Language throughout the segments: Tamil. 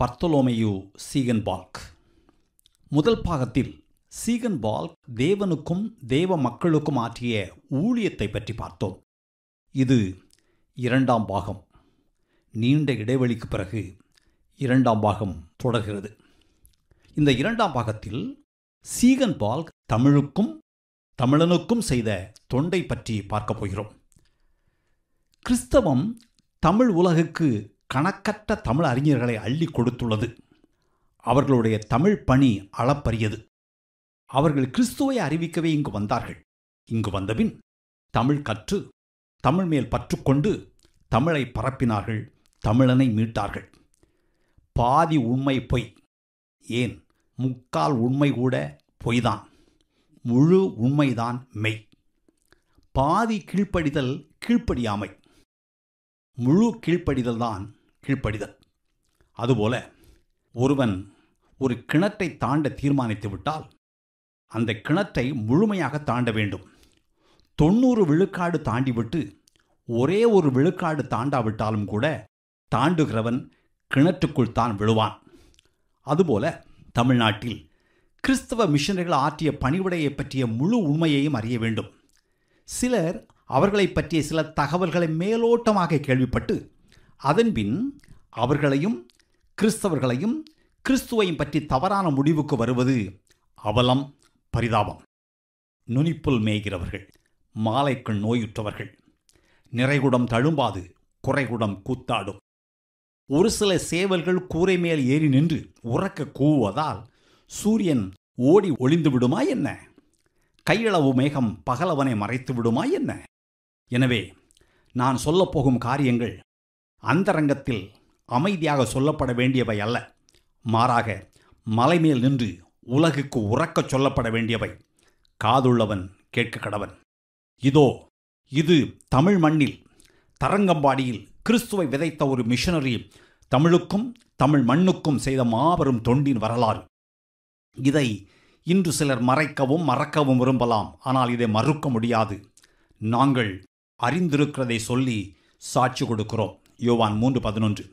பர்த்தலோமையு சீகன் பால்க் முதல் பாகத்தில் சீகன் பால்க் தேவனுக்கும் தேவ மக்களுக்கும் ஆற்றிய ஊழியத்தை பற்றி பார்த்தோம். இது இரண்டாம் பாகம். நீண்ட இடைவெளிக்கு பிறகு இரண்டாம் பாகம் தொடர்கிறது. இந்த இரண்டாம் பாகத்தில் சீகன் பால்க் தமிழுக்கும் தமிழனுக்கும் செய்த தொண்டை பற்றி பார்க்கப் போகிறோம். கிறிஸ்தவம் தமிழ் உலகுக்கு கணக்கற்ற தமிழ் அறிஞர்களை அள்ளி கொடுத்துள்ளது. அவர்களுடைய தமிழ் பணி அளப்பரியது. அவர்கள் கிறிஸ்துவை அறிவிக்கவே இங்கு வந்தார்கள். இங்கு வந்தபின் தமிழ் கற்று தமிழ் மேல் பற்றுக்கொண்டு தமிழை பரப்பினார்கள் தமிழனை மீட்டார்கள். பாதி உண்மை பொய் ஏன் முக்கால் உண்மை கூட பொய்தான் முழு உண்மைதான் மெய். பாதி கீழ்ப்படிதல் கீழ்ப்படியாமை முழு கீழ்ப்படிதல் தான் கீழ்ப்படிதல். அதுபோல ஒருவன் ஒரு கிணற்றை தாண்ட தீர்மானித்து விட்டால் அந்த கிணற்றை முழுமையாக தாண்ட வேண்டும். தொண்ணூறு விழுக்காடு தாண்டிவிட்டு ஒரே ஒரு விழுக்காடு தாண்டாவிட்டாலும் கூட தாண்டுகிறவன் கிணற்றுக்குள் தான் விழுவான். அதுபோல தமிழ்நாட்டில் கிறிஸ்தவ மிஷனரிகள் ஆற்றிய பணிவிடையை பற்றிய முழு உண்மையையும் அறிய வேண்டும். சிலர் அவர்களை பற்றிய சில தகவல்களை மேலோட்டமாக கேள்விப்பட்டு அதன்பின் அவர்களையும் கிறிஸ்தவர்களையும் கிறிஸ்துவையும் பற்றி தவறான முடிவுக்கு வருவது அவலம் பரிதாபம். நுனிப்புல் மேய்கிறவர்கள் மாலைக்குள் நோயுற்றவர்கள் நிறைகுடம் தழும்பாது குறைகுடம் கூத்தாடும். ஒரு சில சேவல்கள் கூரை மேல் ஏறி நின்று உறக்க கூவுவதால் சூரியன் ஓடி ஒளிந்து விடுமா என்ன? கையளவு மேகம் பகலவனை மறைத்து விடுமா என்ன? எனவே நான் சொல்லப்போகும் காரியங்கள் அந்தரங்கத்தில் அமைதியாக சொல்லப்பட வேண்டியவை அல்ல. மாறாக மலைமேல் நின்று உலகுக்கு உறக்கச் சொல்லப்பட வேண்டியவை. காதுள்ளவன் கேட்க கடவன். இதோ இது தமிழ் மண்ணில் தரங்கம்பாடியில் கிறிஸ்துவை விதைத்த ஒரு மிஷனரி தமிழுக்கும் தமிழ் மண்ணுக்கும் செய்த மாபெரும் தொண்டின் வரலாறு. இதை இன்று சிலர் மறைக்கவும் மறக்கவும் விரும்பலாம். ஆனால் இதை மறுக்க முடியாது. நாங்கள் அறிந்திருக்கிறதை சொல்லி சாட்சி கொடுக்கிறோம். யோவான் மூன்று பதினொன்று.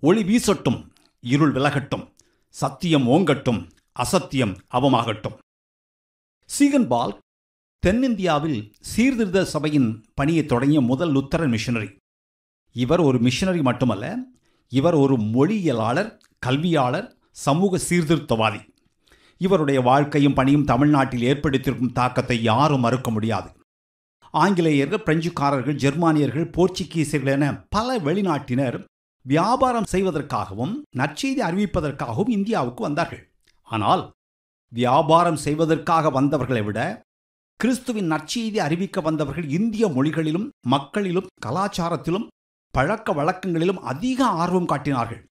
ஒளி வீசட்டும் இருள் விலகட்டும் சத்தியம் ஓங்கட்டும் அசத்தியம் அவமாகட்டும். சீகன்பால் தென்னிந்தியாவில் சீர்திருத்த சபையின் பணியை தொடங்கிய முதல் லுத்தரன் மிஷனரி. இவர் ஒரு மிஷனரி மட்டுமல்ல இவர் ஒரு மொழியியலாளர் கல்வியாளர் சமூக சீர்திருத்தவாதி. இவருடைய வாழ்க்கையும் பணியும் தமிழ்நாட்டில் ஏற்படுத்தியிருக்கும் தாக்கத்தை யாரும் மறுக்க முடியாது. ஆங்கிலேயர்கள் பிரெஞ்சுக்காரர்கள் ஜெர்மானியர்கள் போர்ச்சுகீசியர்கள் என பல வெளிநாட்டினர் வியாபாரம் செய்வதற்காகவும் நற்செய்தி அறிவிப்பதற்காகவும் இந்தியாவுக்கு வந்தார்கள். ஆனால் வியாபாரம் செய்வதற்காக வந்தவர்களை விட கிறிஸ்துவின் நற்செய்தி அறிவிக்க வந்தவர்கள் இந்திய மொழிகளிலும் மக்களிலும் கலாச்சாரத்திலும் பழக்க வழக்கங்களிலும் அதிக ஆர்வம் காட்டினார்கள்.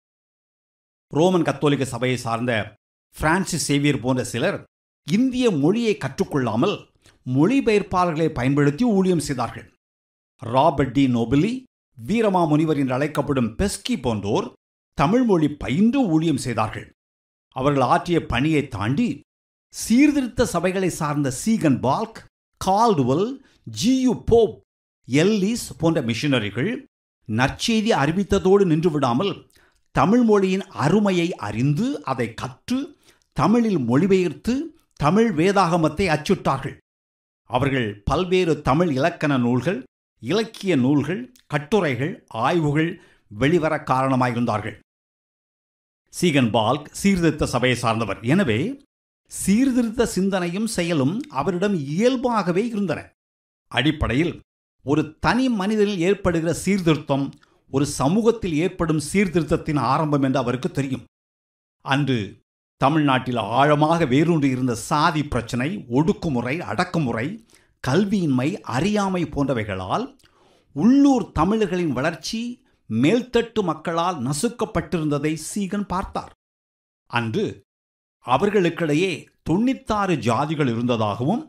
ரோமன் கத்தோலிக்க சபையை சார்ந்த பிரான்சிஸ் சேவியர் போன்ற சிலர் இந்திய மொழியை கற்றுக்கொள்ளாமல் மொழிபெயர்ப்பாளர்களை பயன்படுத்தி ஊழியம் செய்தார்கள். Robert D. நோபிலி வீரமாமுனிவர் என்று அழைக்கப்படும் பெஸ்கி போன்றோர் தமிழ் மொழி பயின்று ஊழியம் செய்தார்கள். அவர்கள் ஆற்றிய பணியை தாண்டி சீர்திருத்த சபைகளை சார்ந்த Ziegenbalg Caldwell G U Pope Ellis போன்ற மிஷினரிகள் நற்செய்தி அறிவித்ததோடு நின்றுவிடாமல் தமிழ் மொழியின் அருமையை அறிந்து அதை கற்று தமிழில் மொழிபெயர்த்து தமிழ் வேதாகமத்தை அச்சுட்டார்கள் அவர்கள் பல்வேறு தமிழ் இலக்கண நூல்கள் இலக்கிய நூல்கள் கட்டுரைகள் ஆய்வுகள் வெளிவர காரணமாயிருந்தார்கள். சீகன் பால்க் சீர்திருத்த சபையை சார்ந்தவர். எனவே சீர்திருத்த சிந்தனையும் செயலும் அவரிடம் இயல்பாகவே இருந்தன. அடிப்படையில் ஒரு தனி மனிதனில் ஏற்படுகிற சீர்திருத்தம் ஒரு சமூகத்தில் ஏற்படும் சீர்திருத்தத்தின் ஆரம்பம் என்று அவருக்கு தெரியும். அன்று தமிழ்நாட்டில் ஆழமாக வேரூன்றி இருந்த சாதி பிரச்சனை ஒடுக்குமுறை அடக்குமுறை கல்வியின்மை அறியாமை போன்றவைகளால் உள்ளூர் தமிழர்களின் வளர்ச்சி மேல்தட்டு மக்களால் நசுக்கப்பட்டிருந்ததை சீகன் பார்த்தார். அன்று அவர்களுக்கிடையே தொண்ணூத்தாறு ஜாதிகள் இருந்ததாகவும்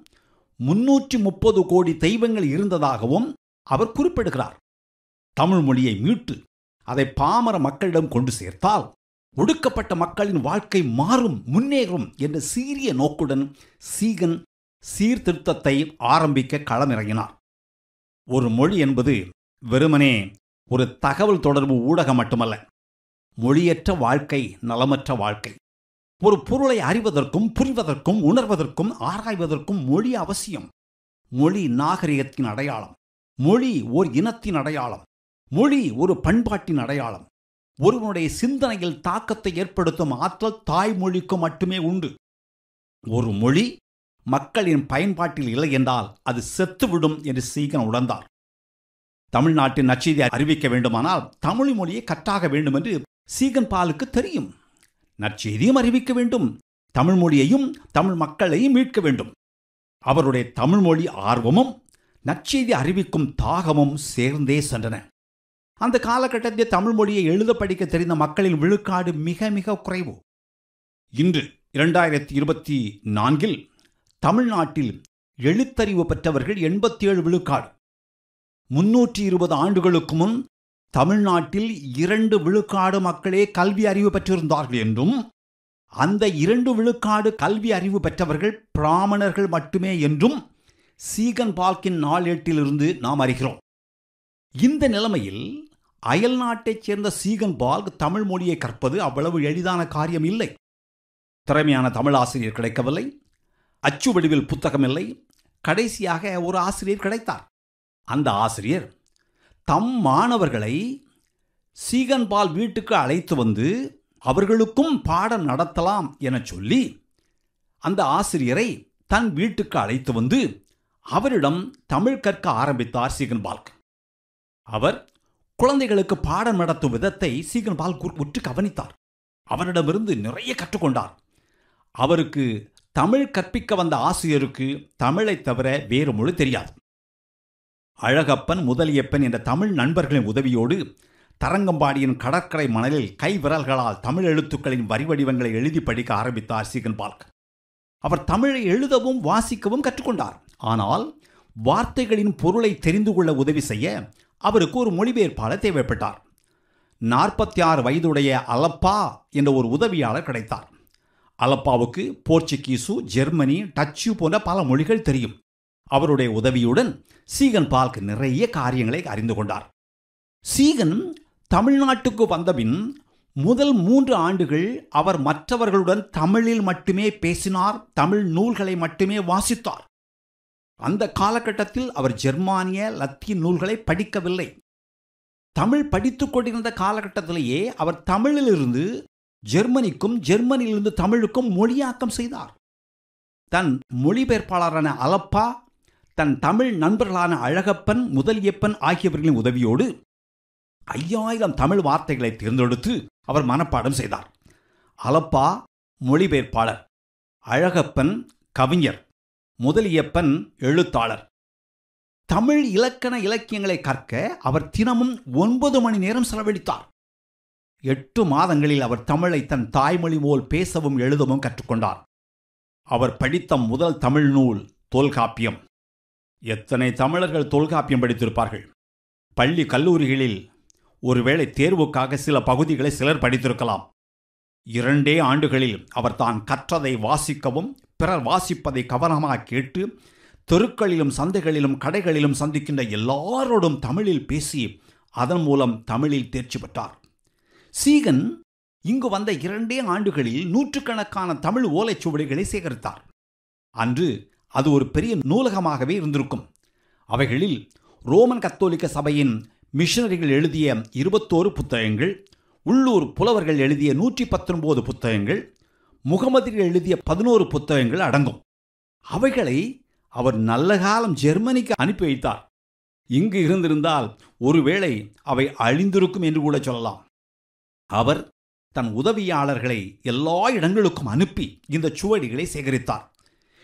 முன்னூற்றி முப்பது கோடி தெய்வங்கள் இருந்ததாகவும் அவர் குறிப்பிடுகிறார். தமிழ் மொழியை மீட்டு அதை பாமர மக்களிடம் கொண்டு சேர்த்தால் ஒடுக்கப்பட்ட மக்களின் வாழ்க்கை மாறும் முன்னேறும் என்ற சீரிய நோக்குடன் சீகன் சீர்திருத்தத்தை ஆரம்பிக்க களமிறங்கினார். ஒரு மொழி என்பது வெறுமனே ஒரு தகவல் தொடர்பு ஊடகம் மட்டுமல்ல மொழியற்ற வாழ்க்கை நலமற்ற வாழ்க்கை. ஒரு பொருளை அறிவதற்கும் புரிவதற்கும் உணர்வதற்கும் ஆராய்வதற்கும் மொழி அவசியம். மொழி நாகரிகத்தின் அடையாளம். மொழி ஓர் இனத்தின் அடையாளம். மொழி ஒரு பண்பாட்டின் அடையாளம். ஒருவனுடைய சிந்தனையில் தாக்கத்தை ஏற்படுத்தும் ஆற்றல் தாய்மொழிக்கு மட்டுமே உண்டு. ஒரு மொழி மக்களின் பயன்பாட்டில் இல்லை என்றால் அது செத்துவிடும் என்று சீகன் உணர்ந்தார். தமிழ்நாட்டின் நச்செய்தியை அறிவிக்க வேண்டுமானால் தமிழ் மொழியை கற்றாக வேண்டும் என்று சீகன் பாலுக்கு தெரியும். நற்செய்தியும் அறிவிக்க வேண்டும். தமிழ் மொழியையும் தமிழ் மக்களையும் மீட்க வேண்டும். அவருடைய தமிழ் மொழி ஆர்வமும் நற்செய்தி அறிவிக்கும் தாகமும் சேர்ந்தே சென்றன. அந்த காலகட்டத்தில் தமிழ் மொழியை எழுத படிக்க தெரிந்த மக்களின் விழுக்காடு மிக மிக குறைவு. இன்று இரண்டாயிரத்தி இருபத்தி நான்கில் தமிழ்நாட்டில் எழுத்தறிவு பெற்றவர்கள் எண்பத்தி ஏழு விழுக்காடு. முன்னூற்றி இருபது ஆண்டுகளுக்கு முன் தமிழ்நாட்டில் இரண்டு விழுக்காடு மக்களே கல்வி அறிவு பெற்றிருந்தார்கள் என்றும் அந்த இரண்டு விழுக்காடு கல்வி அறிவு பெற்றவர்கள் பிராமணர்கள் மட்டுமே என்றும் சீகன் பால்கின் நாளேட்டிலிருந்து நாம் அறிகிறோம். இந்த நிலைமையில் அயல் நாட்டைச் சேர்ந்த சீகன் பால்க் தமிழ் மொழியை கற்பது அவ்வளவு எளிதான காரியம் இல்லை. திறமையான தமிழ் ஆசிரியர் கிடைக்கவில்லை. அச்சு வடிவில் புத்தகம் இல்லை கடைசியாக ஒரு ஆசிரியர் கிடைத்தார். அந்த ஆசிரியர் தம் மாணவர்களை சீகன்பால் வீட்டுக்கு அழைத்து வந்து அவர்களுக்கும் பாடம் நடத்தலாம் என சொல்லி அந்த ஆசிரியரை தன் வீட்டுக்கு அழைத்து வந்து அவரிடம் தமிழ் கற்க ஆரம்பித்தார் சீகன்பால்க் அவர் குழந்தைகளுக்கு பாடம் நடத்தும் விதத்தை சீகன் பால்கூர் உற்று கவனித்தார். அவரிடமிருந்து நிறைய கற்றுக்கொண்டார். அவருக்கு தமிழ் கற்பிக்க வந்த ஆசிரியருக்கு தமிழைத் தவிர வேறு மொழி தெரியாது. அழகப்பன் முதலியப்பன் என்ற தமிழ் நண்பர்களின் உதவியோடு தரங்கம்பாடியின் கடற்கரை மணலில் கை விரல்களால் தமிழ் எழுத்துக்களின் வரிவடிவங்களை எழுதி படிக்க ஆரம்பித்தார் சீகன் பால்க். அவர் தமிழை எழுதவும் வாசிக்கவும் கற்றுக்கொண்டார். ஆனால் வார்த்தைகளின் பொருளை தெரிந்து கொள்ள உதவி செய்ய அவருக்கு ஒரு மொழிபெயர்ப்பாளர் தேவைப்பட்டார். நாற்பத்தி ஆறு வயதுடைய அலப்பா என்ற ஒரு உதவியாளர் கிடைத்தார். அலப்பாவுக்கு போர்ச்சுகீசு ஜெர்மனி டச்சு போன்ற பல மொழிகள் தெரியும். அவருடைய உதவியுடன் சீகன் பால்க் நிறைய காரியங்களை அறிந்து கொண்டார். சீகன் தமிழ்நாட்டுக்கு வந்தபின் முதல் மூன்று ஆண்டுகள் அவர் மற்றவர்களுடன் தமிழில் மட்டுமே பேசினார் தமிழ் நூல்களை மட்டுமே வாசித்தார். அந்த காலகட்டத்தில் அவர் ஜெர்மானிய லத்தீன் நூல்களை படிக்கவில்லை. தமிழ் படித்துக் கொண்டிருந்த காலகட்டத்திலேயே அவர் தமிழிலிருந்து ஜெர்மனிக்கும் ஜெர்மனியிலிருந்து தமிழுக்கும் மொழியாக்கம் செய்தார். தன் மொழிபெயர்ப்பாளரான அலப்பா தன் தமிழ் நண்பர்களான அழகப்பன் முதலியப்பன் ஆகியவர்களின் உதவியோடு ஐயாயிரம் தமிழ் வார்த்தைகளை தேர்ந்தெடுத்து அவர் மனப்பாடம் செய்தார். அலப்பா மொழிபெயர்ப்பாளர் அழகப்பன் கவிஞர். முதலியப்பன் எழுத்தாளர். தமிழ் இலக்கண இலக்கியங்களை கற்க அவர் தினமும் ஒன்பது மணி நேரம் செலவழித்தார். எட்டு மாதங்களில் அவர் தமிழை தன் தாய்மொழி போல் பேசவும் எழுதவும் கற்றுக்கொண்டார். அவர் படித்த முதல் தமிழ் நூல் தொல்காப்பியம். எத்தனை தமிழர்கள் தொல்காப்பியம் படித்திருப்பார்கள்? பள்ளி கல்லூரிகளில் ஒருவேளை தேர்வுக்காக சில பகுதிகளை சிலர் படித்திருக்கலாம். இரண்டே ஆண்டுகளில் அவர் தான் கற்றதை வாசிக்கவும் பிறர் வாசிப்பதை கவனமாக கேட்டு தெருக்களிலும் சந்தைகளிலும் கடைகளிலும் சந்திக்கின்ற எல்லாரோடும் தமிழில் பேசி அதன் மூலம் தமிழில் தேர்ச்சி பெற்றார். சீகன் இங்கு வந்த இரண்டே ஆண்டுகளில் நூற்றுக்கணக்கான தமிழ் ஓலைச்சுவடிகளை சேகரித்தார். அன்று அது ஒரு பெரிய நூலகமாகவே இருந்திருக்கும். அவைகளில் ரோமன் கத்தோலிக்க சபையின் மிஷனரிகள் எழுதிய இருபத்தோரு புத்தகங்கள் உள்ளூர் புலவர்கள் எழுதிய நூற்றி பத்தொன்பது புத்தகங்கள் முகமதிகள் எழுதிய பதினோரு புத்தகங்கள் அடங்கும். அவைகளை அவர் நல்ல காலம் ஜெர்மனிக்கு அனுப்பி வைத்தார். இங்கு இருந்திருந்தால் ஒருவேளை அவை அழிந்திருக்கும் என்று கூட சொல்லலாம். அவர் தன் உதவியாளர்களை எல்லா இடங்களுக்கும் அனுப்பி இந்த சுவடிகளை சேகரித்தார்.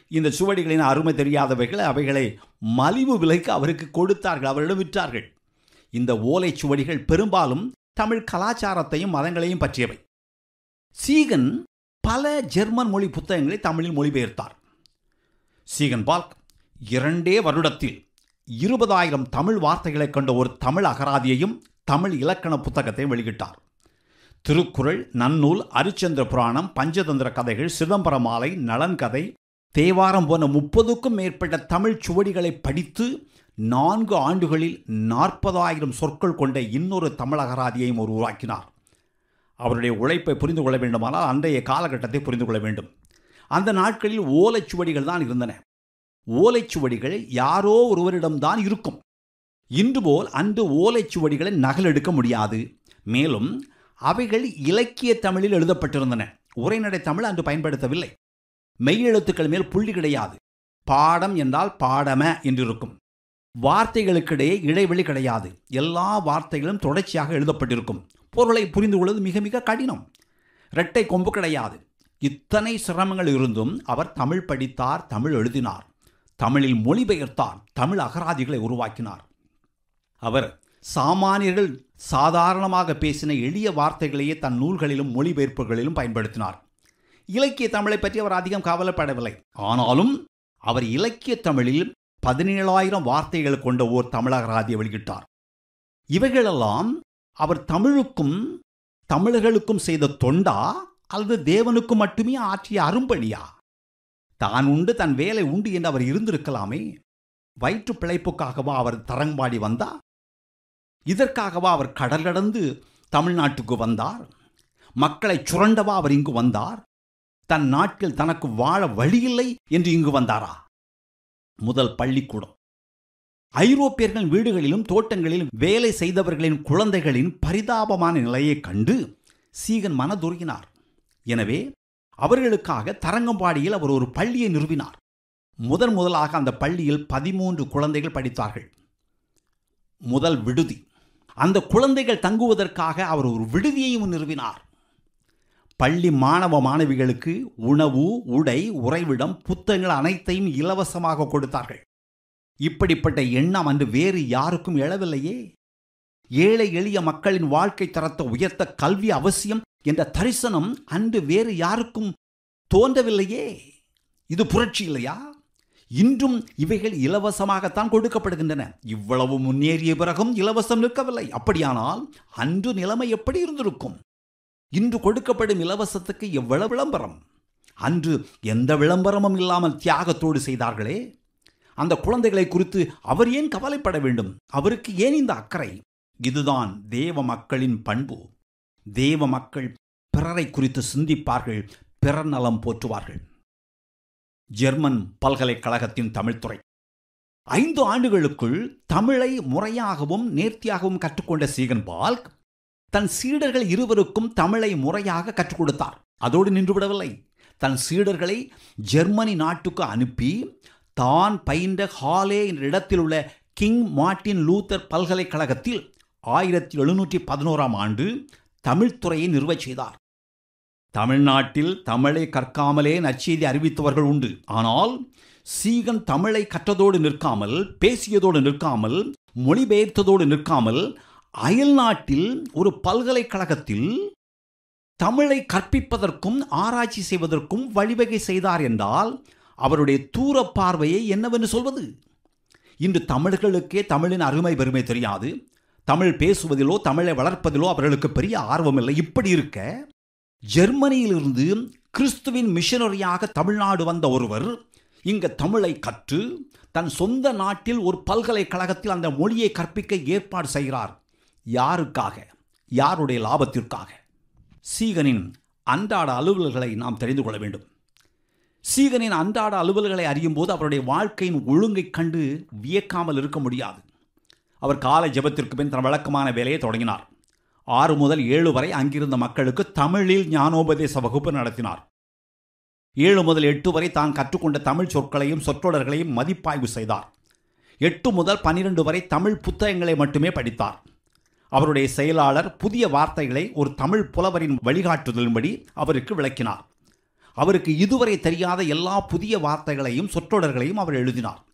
இந்த சுவடிகளின் அருமை தெரியாதவைகள் அவைகளை மலிவு விலைக்கு அவருக்கு கொடுத்தார்கள் அவரிடம் விற்றார்கள். இந்த ஓலை சுவடிகள் பெரும்பாலும் தமிழ் கலாச்சாரத்தையும் மதங்களையும் பற்றியவை. சீகன் பல ஜெர்மன் மொழி புத்தகங்களை தமிழில் மொழிபெயர்த்தார். சீகன் பால்க் இரண்டே வருடத்தில் இருபதாயிரம் தமிழ் வார்த்தைகளை கொண்ட ஒரு தமிழ் அகராதியையும் தமிழ் இலக்கண புத்தகத்தையும் வெளியிட்டார். திருக்குறள் நன்னூல் அரிச்சந்திர புராணம் பஞ்சதந்திர கதைகள் சிதம்பரமாலை நலன்கதை தேவாரம் போன முப்பதுக்கும் மேற்பட்ட தமிழ் சுவடிகளை படித்து நான்கு ஆண்டுகளில் நாற்பதாயிரம் சொற்கள் கொண்ட இன்னொரு தமிழ் அகராதியையும் ஒரு உருவாக்கினார். அவருடைய உழைப்பை புரிந்து கொள்ள வேண்டுமானால் அன்றைய காலகட்டத்தை புரிந்து கொள்ள வேண்டும். அந்த நாட்களில் ஓலைச்சுவடிகள் தான் இருந்தன. ஓலைச்சுவடிகள் யாரோ ஒருவரிடம்தான் இருக்கும். இன்று போல் அன்று ஓலைச்சுவடிகளை நகலெடுக்க முடியாது. மேலும் அவைகள் இலக்கிய தமிழில் எழுதப்பட்டிருந்தன. உரைநடை தமிழ் அன்று பயன்படுத்தவில்லை. மெய்யெழுத்துக்கள் மேல் புள்ளி கிடையாது. பாடம் என்றால் பாடம என்று இருக்கும் வார்த்தைகளுக்கிடையே இடைவெளி கிடையாது. எல்லா வார்த்தைகளும் தொடர்ச்சியாக எழுதப்பட்டிருக்கும். பொருளை புரிந்து கொள்வது மிக மிக கடினம். இரட்டை கொம்பு கிடையாது. இத்தனை சிரமங்கள் இருந்தும் அவர் தமிழ் படித்தார் தமிழ் எழுதினார். தமிழில் மொழிபெயர்த்தார் தமிழ் அகராதிகளை உருவாக்கினார். அவர் சாமானியர்கள் சாதாரணமாக பேசின எளிய வார்த்தைகளையே தன் நூல்களிலும் மொழிபெயர்ப்புகளிலும் பயன்படுத்தினார். இலக்கிய தமிழை பற்றி அவர் அதிகம் கவலைப்படவில்லை. ஆனாலும் அவர் இலக்கிய தமிழில் பதினேழாயிரம் வார்த்தைகள் கொண்ட ஓர் தமிழகராதியை வெளியிட்டார். இவைகளெல்லாம் அவர் தமிழுக்கும் தமிழர்களுக்கும் செய்த தொண்டா? அல்லது தேவனுக்கு மட்டுமே ஆற்றிய அரும்பணியா? தான் உண்டு தன் வேலை உண்டு என்று அவர் இருந்திருக்கலாமே. வயிற்று பிழைப்புக்காகவா அவர் தரங்பாடி வந்தார் இதற்காகவா அவர் கடல் கடந்து தமிழ்நாட்டுக்கு வந்தார்? மக்களை சுரண்டவா அவர் இங்கு வந்தார்? தன் நாட்டில் தனக்கு வாழ வழியில்லை என்று இங்கு வந்தாரா? முதல் பள்ளிக்கூடம். ஐரோப்பியர்கள் வீடுகளிலும் தோட்டங்களிலும் வேலை செய்தவர்களின் குழந்தைகளின் பரிதாபமான நிலையைக் கண்டு சீகன் மனதுருகினார். எனவே அவர்களுக்காக தரங்கம்பாடியில் அவர் ஒரு பள்ளியை நிறுவினார். முதன் முதலாக அந்த பள்ளியில் பதிமூன்று குழந்தைகள் படித்தார்கள். முதல் விடுதி. அந்த குழந்தைகள் தங்குவதற்காக அவர் ஒரு விடுதியையும் நிறுவினார். பள்ளி மாணவ மாணவிகளுக்கு உணவு உடை உறைவிடம் புத்தகங்கள் அனைத்தையும் இலவசமாக கொடுத்தார்கள். இப்படிப்பட்ட எண்ணம் அன்று வேறு யாருக்கும் எழவில்லையே. ஏழை எளிய மக்களின் வாழ்க்கை தரத்தை உயர்த்த கல்வி அவசியம் என்ற தரிசனம் அன்று வேறு யாருக்கும் தோன்றவில்லையே. இது புரட்சி இல்லையா? இன்றும் இவைகள் இலவசமாகத்தான் கொடுக்கப்படுகின்றன. இவ்வளவு முன்னேறிய பிறகும் இலவசம் நிற்கவில்லை. அப்படியானால் அன்று நிலைமை எப்படி இருந்திருக்கும்? இன்று கொடுக்கப்படும் இலவசத்துக்கு எவ்வளவு விளம்பரம்? அன்று எந்த விளம்பரமும் இல்லாமல் தியாகத்தோடு செய்தார்களே. அந்த குழந்தைகளை குறித்து அவர் ஏன் கவலைப்பட வேண்டும்? அவருக்கு ஏன் இந்த அக்கறை? இதுதான் தேவ மக்களின் பண்பு. தேவ மக்கள் பிறரை குறித்து சிந்திப்பார்கள் பிறர் நலம் போற்றுவார்கள். ஜெர்மன் பல்கலைக்கழகத்தின் தமிழ்துறை ஐந்து ஆண்டுகளுக்குள் தமிழை முறையாகவும் நேர்த்தியாகவும் கற்றுக்கொண்ட சீகன் பால்க் தன் சீடர்கள் இருவருக்கும் தமிழை முறையாக கற்றுக் கொடுத்தார். அதோடு நின்றுவிடவில்லை தன் சீடர்களை ஜெர்மனி நாட்டுக்கு அனுப்பி தான் பயின்ற ஹாலே என்ற இடத்தில் உள்ள கிங் மார்ட்டின் லூத்தர் பல்கலைக்கழகத்தில் ஆயிரத்தி எழுநூற்றி பதினோராம் ஆண்டு தமிழ்துறையை நிறுவச் செய்தார். தமிழ்நாட்டில் தமிழை கற்காமலே நற்செய்தி அறிவித்தவர்கள் உண்டு. ஆனால் சீகன் தமிழை கற்றதோடு நிற்காமல் பேசியதோடு நிற்காமல் மொழிபெயர்த்ததோடு நிற்காமல் அயல் நாட்டில் ஒரு பல்கலைக்கழகத்தில் தமிழை கற்பிப்பதற்கும் ஆராய்ச்சி செய்வதற்கும் வழிவகை செய்தார் என்றால் அவருடைய தூர பார்வையை என்னவென்று சொல்வது? இன்று தமிழர்களுக்கே தமிழின் அருமை பெருமை தெரியாது. தமிழ் பேசுவதிலோ தமிழை வளர்ப்பதிலோ அவர்களுக்கு பெரிய ஆர்வமில்லை. இப்படி இருக்க ஜெர்மனியிலிருந்து கிறிஸ்துவின் மிஷனரியாக தமிழ்நாடு வந்த ஒருவர் இங்க தமிழை கற்று தன் சொந்த நாட்டில் ஒரு பல்கலைக்கழகத்தில் அந்த மொழியை கற்பிக்க ஏற்பாடு செய்கிறார். யாருக்காக? யாருடைய லாபத்திற்காக? சீகனின் அன்றாட அலுவல்களை நாம் தெரிந்து கொள்ள வேண்டும். சீகனின் அன்றாட அலுவல்களை அறியும் போது அவருடைய வாழ்க்கையின் ஒழுங்கைக் கண்டு வியக்காமல் இருக்க முடியாது. அவர் காலை ஜெபத்திற்கு பின் தன் வழக்கமான வேலையை தொடங்கினார். ஆறு முதல் ஏழு வரை அங்கிருந்த மக்களுக்கு தமிழில் ஞானோபதேச வகுப்பு நடத்தினார். ஏழு முதல் எட்டு வரை தான் கற்றுக்கொண்ட தமிழ் சொற்களையும் சொற்றொடர்களையும் மதிப்பாய்வு செய்தார். எட்டு முதல் பன்னிரண்டு வரை தமிழ் புத்தகங்களை மட்டுமே படித்தார். அவருடைய செயலாளர் புதிய வார்த்தைகளை ஒரு தமிழ் புலவரின் வழிகாட்டுதலின்படி அவருக்கு விளக்கினார். அவருக்கு இதுவரை தெரியாத எல்லா புதிய வார்த்தைகளையும் சொற்றொடர்களையும் அவர் எழுதினார்.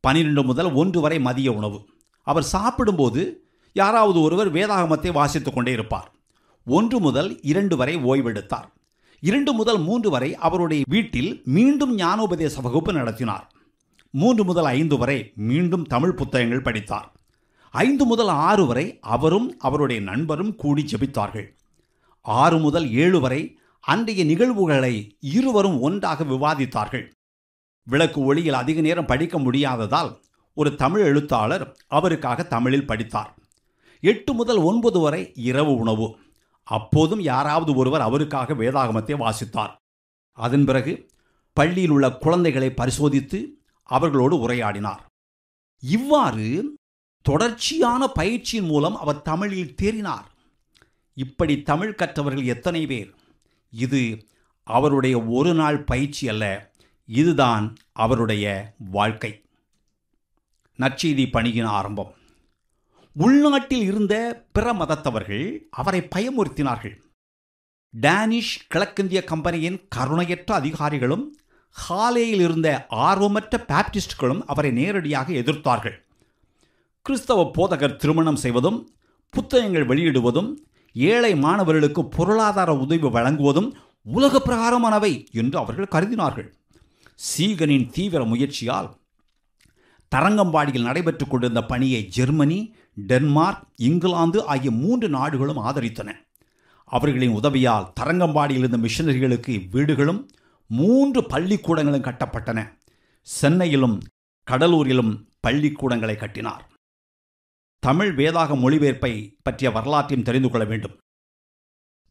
பனிரெண்டு முதல் ஒன்று வரை மதிய உணவு. அவர் சாப்பிடும்போது யாராவது ஒருவர் வேதாகமத்தை வாசித்துக் கொண்டே இருப்பார். ஒன்று முதல் இரண்டு வரை ஓய்வெடுத்தார். இரண்டு முதல் மூன்று வரை அவருடைய வீட்டில் மீண்டும் ஞானோபதேச வகுப்பு நடத்தினார். மூன்று முதல் ஐந்து வரை மீண்டும் தமிழ் புத்தகங்கள் படித்தார். ஐந்து முதல் ஆறு வரை அவரும் அவருடைய நண்பரும் கூடி ஜெபித்தார்கள். ஆறு முதல் ஏழு வரை அன்றைய நிகழ்வுகளை இருவரும் ஒன்றாக விவாதித்தார்கள். விளக்கு ஒளியில் அதிக நேரம் படிக்க முடியாததால் ஒரு தமிழ் எழுத்தாளர் அவருக்காக தமிழில் படித்தார். எட்டு முதல் ஒன்பது வரை இரவு உணவு. அப்போதும் யாராவது ஒருவர் அவருக்காக வேதாகமத்தை வாசித்தார். அதன் பிறகு பள்ளியில் உள்ள குழந்தைகளை பரிசோதித்து அவர்களோடு உரையாடினார். இவ்வாறு தொடர்ச்சியான பயிற்சியின் மூலம் அவர் தமிழில் தேறினார். இப்படி தமிழ் கற்றவர்கள் எத்தனை பேர்? இது அவருடைய ஒரு நாள் பயிற்சி அல்ல இதுதான் அவருடைய வாழ்க்கை. நற்செய்தி பணியின் ஆரம்பம். உள்நாட்டில் இருந்த பிற மதத்தவர்கள் அவரை பயமுறுத்தினார்கள். டேனிஷ் கிழக்கிந்திய கம்பெனியின் கருணையற்ற அதிகாரிகளும் ஹாலேயில் இருந்த ஆர்வமற்ற பேப்டிஸ்ட்களும் அவரை நேரடியாக எதிர்த்தார்கள். கிறிஸ்தவ போதகர் திருமணம் செய்வதும் புத்தகங்கள் வெளியிடுவதும் ஏழை மாணவர்களுக்கு பொருளாதார உதவி வழங்குவதும் உலக பிரகாரமானவை என்று அவர்கள் கருதினார்கள். சீகனின் தீவிர முயற்சியால் தரங்கம்பாடியில் நடைபெற்றுக் கொண்டிருந்த பணியை ஜெர்மனி டென்மார்க் இங்கிலாந்து ஆகிய மூன்று நாடுகளும் ஆதரித்தன. அவர்களின் உதவியால் தரங்கம்பாடியில் இருந்த மிஷனரிகளுக்கு வீடுகளும் மூன்று பள்ளிக்கூடங்களும் கட்டப்பட்டன. சென்னையிலும் கடலூரிலும் பள்ளிக்கூடங்களை கட்டினார். தமிழ் வேதாக மொழிபெயர்ப்பை பற்றிய வரலாற்றையும் தெரிந்து கொள்ள வேண்டும்.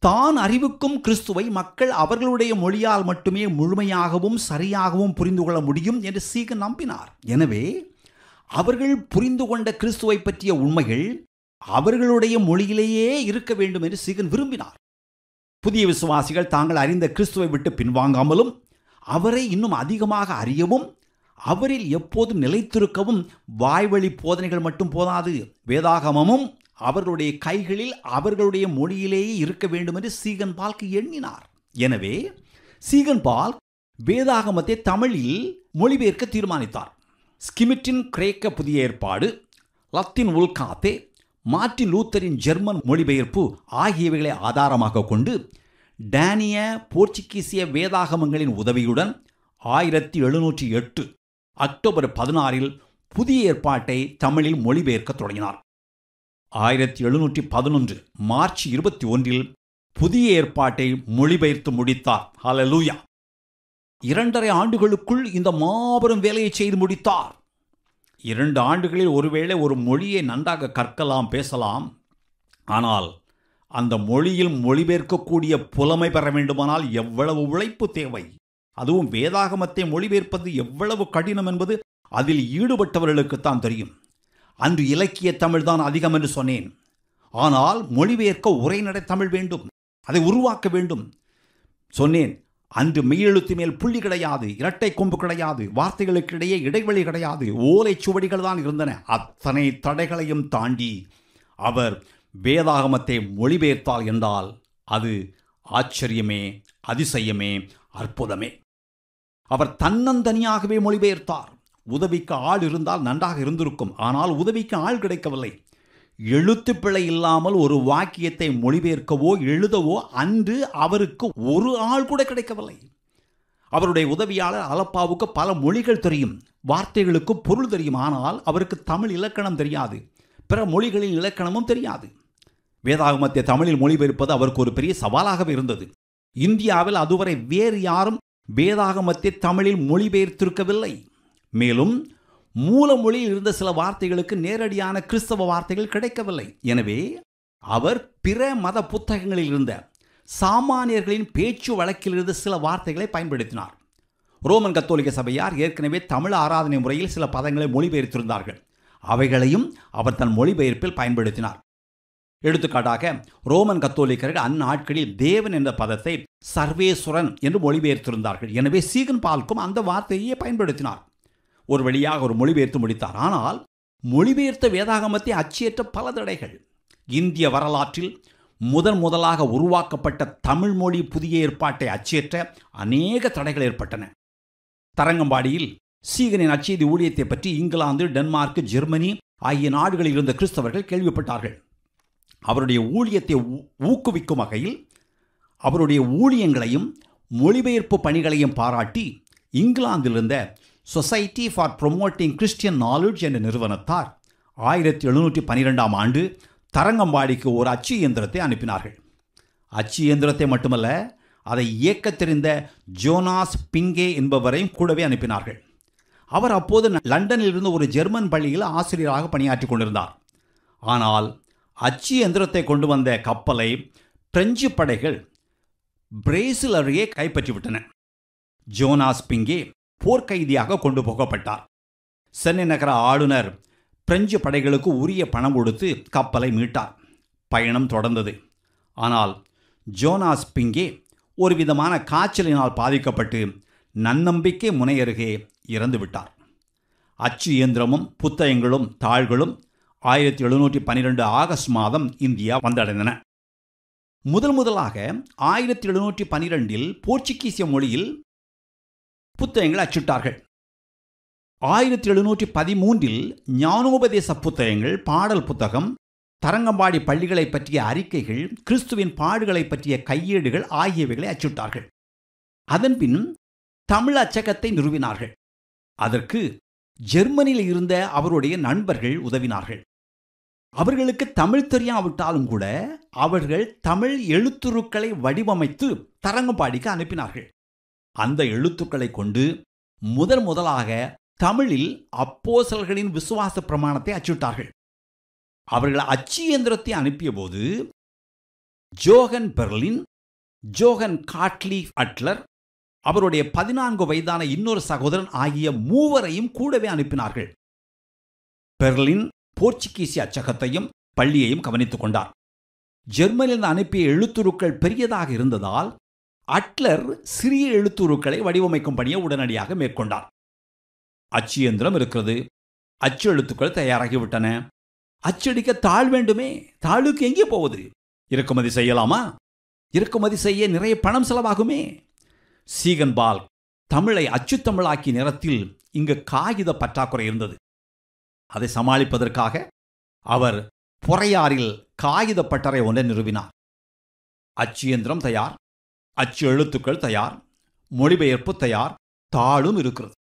தான் அறிவுக்கும் கிறிஸ்துவை மக்கள் அவர்களுடைய மொழியால் மட்டுமே முழுமையாகவும் சரியாகவும் புரிந்து கொள்ள முடியும் என்று சீகன் நம்பினார். எனவே அவர்கள் புரிந்து கொண்ட கிறிஸ்துவை பற்றிய உண்மைகள் அவர்களுடைய மொழியிலேயே இருக்க வேண்டும் என்று சீகன் விரும்பினார். புதிய விசுவாசிகள் தாங்கள் அறிந்த கிறிஸ்துவை விட்டு பின்வாங்காமலும் அவரை இன்னும் அதிகமாக அறியவும் அவரில் எப்போதும் நிலைத்திருக்கவும் வாய்வழி போதனைகள் மட்டும் போதாது. வேதாகமமும் அவர்களுடைய கைகளில் அவர்களுடைய மொழியிலேயே இருக்க வேண்டும் என்று சீகன் பால்க்கு எண்ணினார். எனவே சீகன் பால் வேதாகமத்தை தமிழில் மொழிபெயர்க்க தீர்மானித்தார். ஸ்கிமிட்டின் கிரேக்க புதிய ஏற்பாடு லத்தின் உல்காத்தே மார்ட்டின் லூத்தரின் ஜெர்மன் மொழிபெயர்ப்பு ஆகியவைகளை ஆதாரமாக கொண்டு டேனிய போர்ச்சுகீசிய வேதாகமங்களின் உதவியுடன் ஆயிரத்தி எழுநூற்றி எட்டு அக்டோபர் பதினாறில் புதிய ஏற்பாட்டை தமிழில் மொழிபெயர்க்க தொடங்கினார். ஆயிரத்தி எழுநூற்றி பதினொன்று மார்ச் இருபத்தி ஒன்றில் புதிய ஏற்பாட்டை மொழிபெயர்த்து முடித்தார். ஹலலூயா இரண்டரை ஆண்டுகளுக்குள் இந்த மாபெரும் வேலையை செய்து முடித்தார். இரண்டு ஆண்டுகளில் ஒருவேளை ஒரு மொழியை நன்றாக கற்கலாம் பேசலாம். ஆனால் அந்த மொழியில் மொழிபெயர்க்கக்கூடிய புலமை பெற வேண்டுமானால் எவ்வளவு உழைப்பு தேவை? அதுவும் வேதாகமத்தை மொழிபெயர்ப்பது எவ்வளவு கடினம் என்பது அதில் ஈடுபட்டவர்களுக்குத்தான் தெரியும். அன்று இலக்கிய தமிழ்தான் அதிகம் என்று சொன்னேன். ஆனால் மொழிபெயர்க்க உரைநடை தமிழ் வேண்டும். அதை உருவாக்க வேண்டும். சொன்னேன் அன்று மெய்யெழுத்து மேல் புள்ளி கிடையாது இரட்டை கொம்பு கிடையாது வார்த்தைகளுக்கு இடையே இடைவெளி கிடையாது ஓலை சுவடிகள் தான் இருந்தன. அத்தனை தடைகளையும் தாண்டி அவர் வேதாகமத்தை மொழிபெயர்த்தால் என்றால் அது ஆச்சரியமே அதிசயமே அற்புதமே. அவர் தன்னந்தனியாகவே மொழிபெயர்த்தார். உதவிக்கு ஆள் இருந்தால் நன்றாக இருந்திருக்கும். ஆனால் உதவிக்கு ஆள் கிடைக்கவில்லை. எழுத்து பிழை இல்லாமல் ஒரு வாக்கியத்தை மொழிபெயர்க்கவோ எழுதவோ அன்று அவருக்கு ஒரு ஆள் கூட கிடைக்கவில்லை. அவருடைய உதவியாளர் அலப்பாவுக்கு பல மொழிகள் தெரியும். வார்த்தைகளுக்கு பொருள் தெரியும். ஆனால் அவருக்கு தமிழ் இலக்கணம் தெரியாது. பிற மொழிகளின் இலக்கணமும் தெரியாது. வேதாகமத்தை தமிழில் மொழிபெயர்ப்பது அவருக்கு ஒரு பெரிய சவாலாகவே இருந்தது. இந்தியாவில் அதுவரை வேறு யாரும் வேதாகமத்தை தமிழில் மொழிபெயர்த்திருக்கவில்லை. மேலும் மூல மொழியில் இருந்த சில வார்த்தைகளுக்கு நேரடியான கிறிஸ்தவ வார்த்தைகள் கிடைக்கவில்லை. எனவே அவர் பிற மத புத்தகங்களில் இருந்த சாமானியர்களின் பேச்சு வழக்கில் இருந்த சில வார்த்தைகளை பயன்படுத்தினார். ரோமன் கத்தோலிக்க சபையார் ஏற்கனவே தமிழ் ஆராதனை முறையில் சில பதங்களை மொழிபெயர்த்திருந்தார்கள். அவைகளையும் அவர் தன் மொழிபெயர்ப்பில் பயன்படுத்தினார். எடுத்துக்காட்டாக ரோமன் கத்தோலிக்கர்கள் அந்நாட்களில் தேவன் என்ற பதத்தை சர்வேஸ்வரன் என்று மொழிபெயர்த்திருந்தார்கள். எனவே சீகன் பால்க்கும் அந்த வார்த்தையே பயன்படுத்தினார். ஒரு வழியாக ஒரு மொழிபெயர்த்து முடித்தார். ஆனால் மொழிபெயர்த்த வேதாகமத்தை அச்சியற்ற பல தடைகள். இந்திய வரலாற்றில் முதன் முதலாக உருவாக்கப்பட்ட தமிழ் மொழி புதிய ஏற்பாட்டை அச்சியற்ற அநேக தடைகள் ஏற்பட்டன. தரங்கம்பாடியில் சீகனின் அச்செய்தி ஊழியத்தை பற்றி இங்கிலாந்து டென்மார்க் ஜெர்மனி ஆகிய நாடுகளில் இருந்த கிறிஸ்தவர்கள் கேள்விப்பட்டார்கள். அவருடைய ஊழியத்தை ஊக்குவிக்கும் வகையில் அவருடைய ஊழியங்களையும் மொழிபெயர்ப்பு பணிகளையும் பாராட்டி இங்கிலாந்தில் இருந்த society for promoting Christian knowledge என்ற நிறுவனத்தார் ஆயிரத்தி எழுநூற்றி பன்னிரெண்டாம் ஆண்டு தரங்கம்பாடிக்கு ஒரு அச்சு இயந்திரத்தை அனுப்பினார்கள். அச்சு இயந்திரத்தை மட்டுமல்ல அதை இயக்க தெரிந்த ஜோனாஸ் பிங்கே என்பவரையும் கூடவே அனுப்பினார்கள். அவர் அப்போது லண்டனில் இருந்து ஒரு ஜெர்மன் பள்ளியில் ஆசிரியராக பணியாற்றி கொண்டிருந்தார். ஆனால் அச்சு எந்திரத்தை கொண்டு வந்த கப்பலை பிரெஞ்சு படைகள் பிரேசில் அருகே கைப்பற்றிவிட்டன. ஜோனாஸ் பிங்கே போர்க்கைதியாக கொண்டு போகப்பட்டார். சென்னை நகர ஆளுநர் பிரெஞ்சு படைகளுக்கு உரிய பணம் கொடுத்து கப்பலை மீட்டார். பயணம் தொடர்ந்தது. ஆனால் ஜோனாஸ் பிங்கே ஒரு விதமான காய்ச்சலினால் பாதிக்கப்பட்டு நன்னம்பிக்கை முனை அருகே அச்சு இயந்திரமும் புத்தகங்களும் தாள்களும் ஆயிரத்தி எழுநூற்றி பன்னிரெண்டு ஆகஸ்ட் மாதம் இந்தியா வந்தடைந்தன. முதல் முதலாக ஆயிரத்தி எழுநூற்றி பன்னிரெண்டில் போர்ச்சுகீசிய மொழியில் புத்தகங்கள் அச்சிட்டார்கள். ஆயிரத்தி எழுநூற்றி பதிமூன்றில் ஞானோபதேச புத்தகங்கள் பாடல் புத்தகம் தரங்கம்பாடி பள்ளிகளை பற்றிய அறிக்கைகள் கிறிஸ்துவின் பாடுகளை பற்றிய கையேடுகள் ஆகியவைகளை அச்சிட்டார்கள். அதன்பின் தமிழ் அச்சகத்தை நிறுவினார்கள். அதற்கு ஜெர்மனியில் இருந்த அவருடைய நண்பர்கள் உதவினார்கள். அவர்களுக்கு தமிழ் தெரியாவிட்டாலும் கூட அவர்கள் தமிழ் எழுத்துருக்களை வடிவமைத்து தரங்கம்பாடிக்கு அனுப்பினார்கள். அந்த எழுத்துக்களை கொண்டு முதல் முதலாக தமிழில் அப்போசல்களின் விசுவாச பிரமாணத்தை அச்சிட்டார்கள் அவர்கள் அச்சு இயந்திரத்தை அனுப்பியபோது Johann Berlin Johann Gottlieb Adler அவருடைய பதினான்கு வயதான இன்னொரு சகோதரன் ஆகிய மூவரையும் கூடவே அனுப்பினார்கள். பெர்லின் போர்ச்சுகீசிய அச்சகத்தையும் பள்ளியையும் கவனித்துக் கொண்டார். ஜெர்மனியில் அனுப்பிய எழுத்துருக்கள் பெரியதாக இருந்ததால் அட்லர் சிறிய எழுத்துருக்களை வடிவமைக்கும் பணியை உடனடியாக மேற்கொண்டார். அச்சு இயந்திரம் இருக்கிறது. அச்சு எழுத்துக்கள் தயாராகிவிட்டன. அச்சடிக்க தாழ் வேண்டுமே. தாளுக்கு எங்கே போவது? இறக்குமதி செய்யலாமா? இறக்குமதி செய்ய நிறைய பணம் செலவாகுமே. சீகன்பால் தமிழை அச்சுத்தமிழாக்கிய நேரத்தில் இங்கு காகித பற்றாக்குறை இருந்தது. அதை சமாளிப்பதற்காக அவர் பொறையாறில் காகித பட்டறை ஒன்றை நிறுவினார். அச்சு இயந்திரம் தயார் அச்சு எழுத்துக்கள் தயார் மொழிபெயர்ப்பு தயார் தாளும் இருக்கிறது.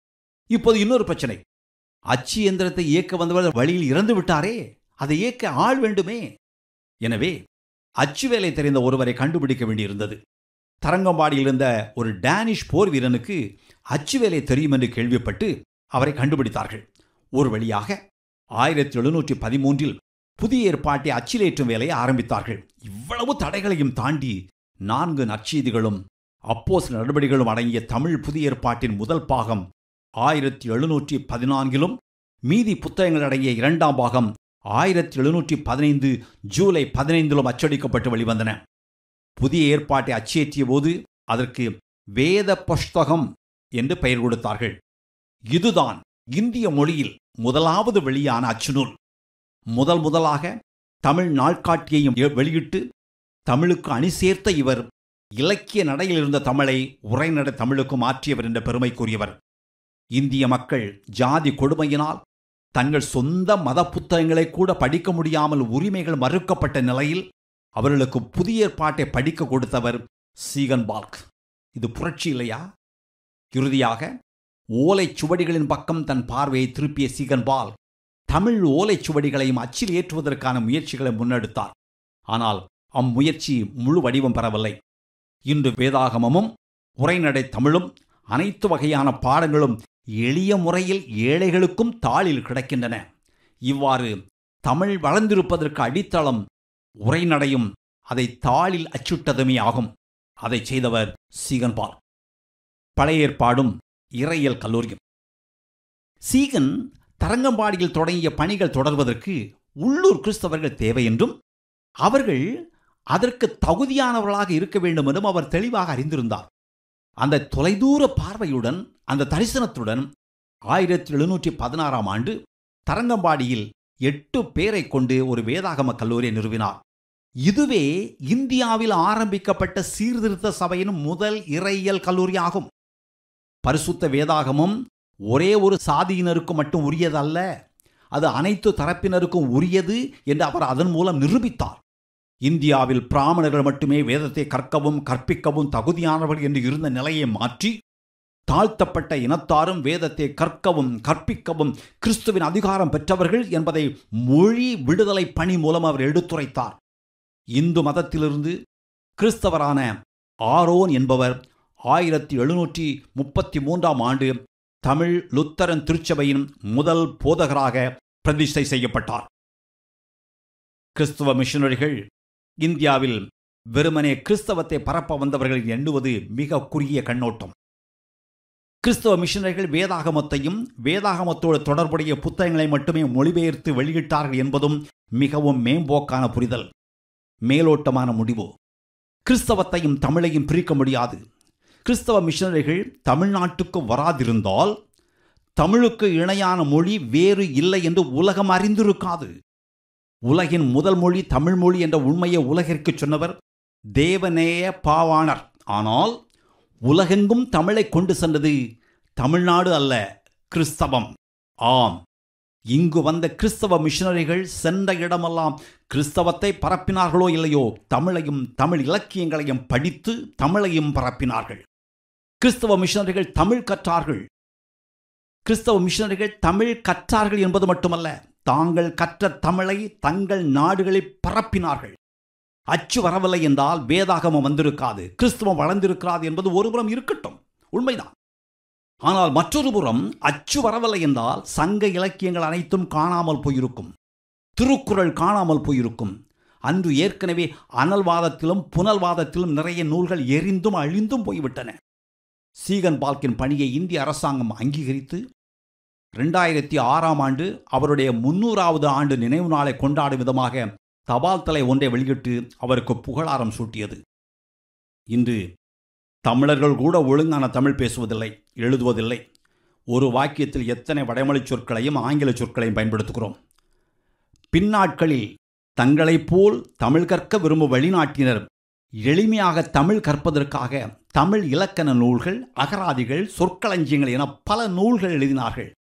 இப்போது இன்னொரு பிரச்சனை. அச்சு இயந்திரத்தை இயக்க வந்தவர் வழியில் இறந்து விட்டாரே அதை இயக்க ஆள் வேண்டுமே. எனவே அச்சு வேலை தெரிந்த ஒருவரை கண்டுபிடிக்க வேண்டியிருந்தது. தரங்கம்பாடியில் இருந்த ஒரு டேனிஷ் போர் வீரனுக்கு அச்சு வேலை தெரியும் என்று கேள்விப்பட்டு அவரை கண்டுபிடித்தார்கள். ஒரு வழியாக ஆயிரத்தி எழுநூற்றி பதிமூன்றில் புதிய ஏற்பாட்டை அச்சிலேற்றும் வேலையை ஆரம்பித்தார்கள். இவ்வளவு தடைகளையும் தாண்டி நான்கு நற்செய்திகளும் அப்போஸ் நடவடிக்கைகளும் அடங்கிய தமிழ் புதிய ஏற்பாட்டின் முதல் பாகம் ஆயிரத்தி எழுநூற்றி பதினான்கிலும் மீதி புத்தகங்கள் அடங்கிய இரண்டாம் பாகம் ஆயிரத்தி எழுநூற்றி பதினைந்து ஜூலை பதினைந்திலும் அச்சடிக்கப்பட்டு வெளிவந்தன. புதிய ஏற்பாட்டை அச்சேற்றிய போது அதற்கு வேத புஸ்தகம் என்று பெயர் கொடுத்தார்கள். இதுதான் இந்திய மொழியில் முதலாவது வெளியான அச்சுநூல். முதல் முதலாக தமிழ் நாட்காட்டியையும் வெளியிட்டு தமிழுக்கு அணி சேர்த்த இவர் இலக்கிய நடையில் இருந்த தமிழை உரைநடை தமிழுக்கு மாற்றியவர் என்ற பெருமைக்குரியவர். இந்திய மக்கள் ஜாதி கொடுமையினால் தங்கள் சொந்த மத புத்தகங்களை கூட படிக்க முடியாமல் உரிமைகள் மறுக்கப்பட்ட நிலையில் அவர்களுக்கு புதிய ஏற்பாட்டை படிக்க கொடுத்தவர் சீகன் பால்க். இது புரட்சி இல்லையா? இறுதியாக ஓலைச் சுவடிகளின் பக்கம் தன் பார்வையை திருப்பிய சீகன்பால் தமிழ் ஓலைச் சுவடிகளையும் அச்சில் ஏற்றுவதற்கான முயற்சிகளை முன்னெடுத்தார். ஆனால் அம்முயற்சி முழு வடிவம் பெறவில்லை. இன்று வேதாகமமும் உரைநடை தமிழும் அனைத்து வகையான பாடங்களும் எளிய முறையில் ஏழைகளுக்கும் தாளில் கிடைக்கின்றன. இவ்வாறு தமிழ் வளர்ந்திருப்பதற்கு அடித்தளம் உரைநடையும் அதை தாளில் அச்சுட்டதுமே ஆகும். அதை செய்தவர் சீகன்பால் பழைய ஏற்பாடும் இறையியல் கல்லூரியும். சீகன் தரங்கம்பாடியில் தொடங்கிய பணிகள் தொடர்வதற்கு உள்ளூர் கிறிஸ்தவர்கள் தேவை என்றும் அவர்கள் அதற்கு தகுதியானவர்களாக இருக்க வேண்டும் என்றும் அவர் தெளிவாக அறிந்திருந்தார். அந்த தொலைதூர பார்வையுடன் அந்த தரிசனத்துடன் ஆயிரத்தி எழுநூற்றி பதினாறாம் ஆண்டு தரங்கம்பாடியில் எட்டு பேரை கொண்டு ஒரு வேதாகம கல்லூரியை நிறுவினார். இதுவே இந்தியாவில் ஆரம்பிக்கப்பட்ட சீர்திருத்த சபையின் முதல் இறையியல் கல்லூரி ஆகும் பரிசுத்த வேதாகமம் ஒரே ஒரு சாதியினருக்கு மட்டும் உரியதல்ல அது அனைத்து தரப்பினருக்கும் உரியது என்று அவர் அதன் மூலம் நிரூபித்தார். இந்தியாவில் பிராமணர்கள் மட்டுமே வேதத்தை கற்கவும் கற்பிக்கவும் தகுதியானவர்கள் என்று இருந்த நிலையை மாற்றி தாழ்த்தப்பட்ட இனத்தாரும் வேதத்தை கற்கவும் கற்பிக்கவும் கிறிஸ்துவின் அதிகாரம் பெற்றவர்கள் என்பதை மொழி விடுதலை பணி மூலம் அவர் எடுத்துரைத்தார். இந்து மதத்திலிருந்து கிறிஸ்தவரான ஆரோன் என்பவர் ஆயிரத்தி எழுநூற்றி முப்பத்தி மூன்றாம் ஆண்டு தமிழ் லுத்தரன் திருச்சபையின் முதல் போதகராக பிரதிஷ்டை செய்யப்பட்டார். கிறிஸ்துவ மிஷனரிகள் இந்தியாவில் வெறுமனே கிறிஸ்தவத்தை பரப்ப வந்தவர்கள் எண்ணுவது மிக குறுகிய கண்ணோட்டம். கிறிஸ்தவ மிஷனரிகள் வேதாகமத்தையும் வேதாகமத்தோடு தொடர்புடைய புத்தகங்களை மட்டுமே மொழிபெயர்த்து வெளியிட்டார்கள் என்பதும் மிகவும் மேம்போக்கான புரிதல் மேலோட்டமான முடிவு. கிறிஸ்தவத்தையும் தமிழையும் பிரிக்க முடியாது. கிறிஸ்தவ மிஷனரிகள் தமிழ்நாட்டுக்கு வராதிருந்தால் தமிழுக்கு இணையான மொழி வேறு இல்லை என்று உலகம் அறிந்திருக்காது. உலகின் முதல் மொழி தமிழ் மொழி என்ற உண்மையை உலகிற்கு சொன்னவர் தேவநேய பாவாணர். ஆனால் உலகெங்கும் தமிழை கொண்டு சென்றது தமிழ்நாடு அல்ல கிறிஸ்தவம். ஆம் இங்கு வந்த கிறிஸ்தவ மிஷனரிகள் சென்ற இடமெல்லாம் கிறிஸ்தவத்தை பரப்பினார்களோ இல்லையோ தமிழையும் தமிழ் இலக்கியங்களையும் படித்து தமிழையும் பரப்பினார்கள். கிறிஸ்தவ மிஷனரிகள் தமிழ் கற்றார்கள். கிறிஸ்தவ மிஷனரிகள் தமிழ் கற்றார்கள் என்பது மட்டுமல்ல தாங்கள் கற்ற தமிழை தங்கள் நாடுகளில் பரப்பினார்கள். அச்சு வரவில்லை என்றால் வேதாகமம் வந்திருக்காது கிறிஸ்தவம் வளர்ந்திருக்கிறாது என்பது ஒருபுறம் இருக்கட்டும் உண்மைதான். ஆனால் மற்றொரு புறம் அச்சு வரவில்லை என்றால் சங்க இலக்கியங்கள் அனைத்தும் காணாமல் போயிருக்கும் திருக்குறள் காணாமல் போயிருக்கும். அன்று ஏற்கனவே அனல்வாதத்திலும் புனல்வாதத்திலும் நிறைய நூல்கள் எரிந்தும் அழிந்தும் போய்விட்டன. சீகன் பால்கின் பணியை இந்திய அரசாங்கம் அங்கீகரித்து ரெண்டாயிரத்தி ஆறாம் ஆண்டு அவருடைய முன்னூறாவது ஆண்டு நினைவு நாளை கொண்டாடும் விதமாக தபால் தலை ஒன்றை வெளியிட்டு அவருக்கு புகழாரம் சூட்டியது. இன்று தமிழர்கள் கூட ஒழுங்கான தமிழ் பேசுவதில்லை எழுதுவதில்லை. ஒரு வாக்கியத்தில் எத்தனை வடமொழி சொற்களையும் ஆங்கில சொற்களையும் பயன்படுத்துகிறோம். பின்னாட்களில் தங்களைப் போல் தமிழ் கற்க விரும்பும் வெளிநாட்டினர் எளிமையாக தமிழ் கற்பதற்காக தமிழ் இலக்கண நூல்கள் அகராதிகள் சொற்களஞ்சியங்கள் என பல நூல்கள் எழுதினார்கள்.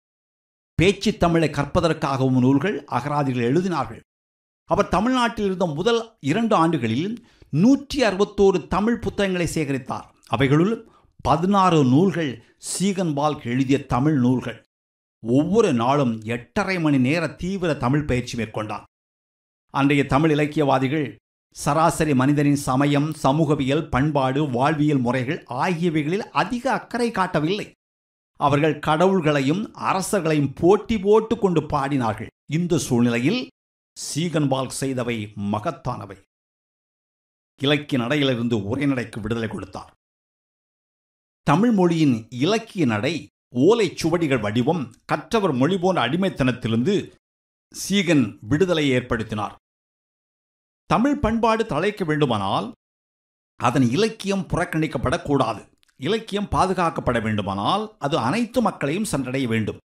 பேச்சு தமிழை கற்பதற்காகவும் நூல்கள் அகராதிகள் எழுதினார்கள். அவர் தமிழ்நாட்டில் இருந்த முதல் இரண்டு ஆண்டுகளில் நூற்றி அறுபத்தோரு தமிழ் புத்தகங்களை சேகரித்தார். அவைகளுள் பதினாறு நூல்கள் சீகன்பால் எழுதிய தமிழ் நூல்கள். ஒவ்வொரு நாளும் எட்டரை மணி நேர தீவிர தமிழ் பயிற்சி மேற்கொண்டார். அன்றைய தமிழ் இலக்கியவாதிகள் சராசரி மனிதனின் சமயம் சமூகவியல் பண்பாடு வாழ்வியல் முறைகள் ஆகியவைகளில் அதிக அக்கறை காட்டவில்லை. அவர்கள் கடவுள்களையும் அரசர்களையும் போட்டி போட்டு கொண்டு பாடினார்கள். இந்த சூழ்நிலையில் சீகன்பால் செய்தவை மகத்தானவை. இலக்கிய நடையிலிருந்து உரைநடைக்கு விடுதலை கொடுத்தார். தமிழ் மொழியின் இலக்கிய நடை ஓலைச் சுவடிகள் வடிவம் கற்றவர் மொழி போன்ற அடிமைத்தனத்திலிருந்து சீகன் விடுதலை ஏற்படுத்தினார். தமிழ் பண்பாடு தழைக்க வேண்டுமானால் அதன் இலக்கியம் புறக்கணிக்கப்படக்கூடாது. இலக்கியம் பாதுகாக்கப்பட வேண்டுமானால் அது அனைத்து மக்களையும் சென்றடைய வேண்டும்.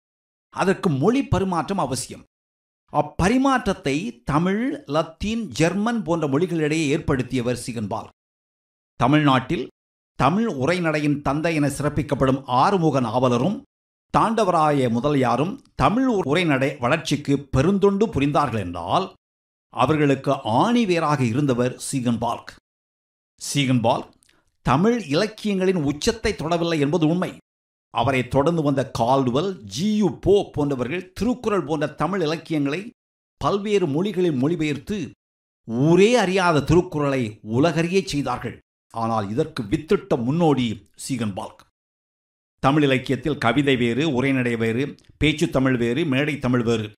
அதற்கு மொழி பரிமாற்றம் அவசியம். அப்பரிமாற்றத்தை தமிழ் லத்தீன் ஜெர்மன் போன்ற மொழிகளிடையே ஏற்படுத்தியவர் சிகன்பால் தமிழ்நாட்டில் தமிழ் உரைநடையின் தந்தை என சிறப்பிக்கப்படும் ஆறுமுக நாவலரும் தாண்டவராய முதலியாரும் தமிழ் உரைநடை வளர்ச்சிக்கு பெருந்தொண்டு புரிந்தார்கள் என்றால் அவர்களுக்கு ஆணிவேராக இருந்தவர் சீகன் பால்க். சீகன் பால்க் தமிழ் இலக்கியங்களின் உச்சத்தை தொடவில்லை என்பது உண்மை. அவரை தொடர்ந்து வந்த கால்டுவல் ஜியு போ போன்றவர்கள் திருக்குறள் போன்ற தமிழ் இலக்கியங்களை பல்வேறு மொழிகளில் மொழிபெயர்த்து ஊரே அறியாத திருக்குறளை உலகறியே செய்தார்கள். ஆனால் இதற்கு வித்திட்ட முன்னோடி சீகன் பால்க். தமிழ் இலக்கியத்தில் கவிதை வேறு உரைநடை வேறு பேச்சு தமிழ் வேறு மேடை தமிழ் வேறு.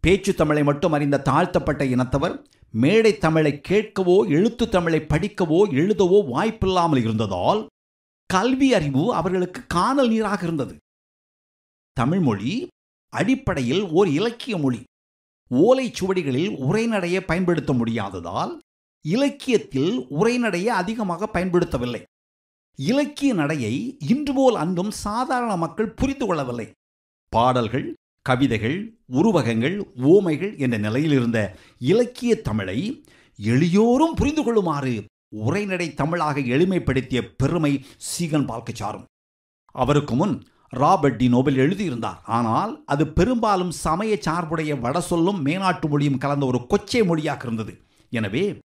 பேச்சு தமிழை மட்டும் அறிந்த தாழ்த்தப்பட்ட இனத்தவர் மேடை தமிழை கேட்கவோ எழுத்து தமிழை படிக்கவோ எழுதவோ வாய்ப்பில்லாமல் இருந்ததால் கல்வி அறிவு அவர்களுக்கு காணல் நீராக இருந்தது. தமிழ்மொழி அடிப்படையில் ஓர் இலக்கிய மொழி. ஓலைச் சுவடிகளில் உரைநடையை பயன்படுத்த முடியாததால் இலக்கியத்தில் உரைநடையை அதிகமாக பயன்படுத்தவில்லை. இலக்கிய நடையை இன்று போல் அன்றும் சாதாரண மக்கள் புரிந்து கொள்ளவில்லை. பாடல்கள் கவிதைகள் உருவகங்கள் ஓமைகள் என்ற நிலையில் இருந்த இலக்கிய தமிழை எளியோரும் புரிந்து கொள்ளுமாறு உரைநடை தமிழாக எளிமைப்படுத்திய பெருமை சீகன் பால்கச்சாரும். சாரும் அவருக்கு முன் ராபர்ட் டி நோபல் எழுதியிருந்தார். ஆனால் அது பெரும்பாலும் சமய சார்புடைய வட சொல்லும் மேனாட்டு மொழியும் கலந்த ஒரு கொச்சை மொழியாக இருந்தது. எனவே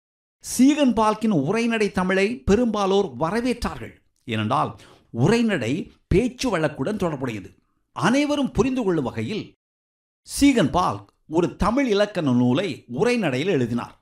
சீகன் பால்கின் உரைநடை தமிழை பெரும்பாலோர் வரவேற்றார்கள். ஏனென்றால் உரைநடை பேச்சு வழக்குடன் தொடர்புடையது. அனைவரும் புரிந்து கொள்ளும் வகையில் சீகன் பால்க் ஒரு தமிழ் இலக்கண நூலை உரைநடையில் எழுதினார்.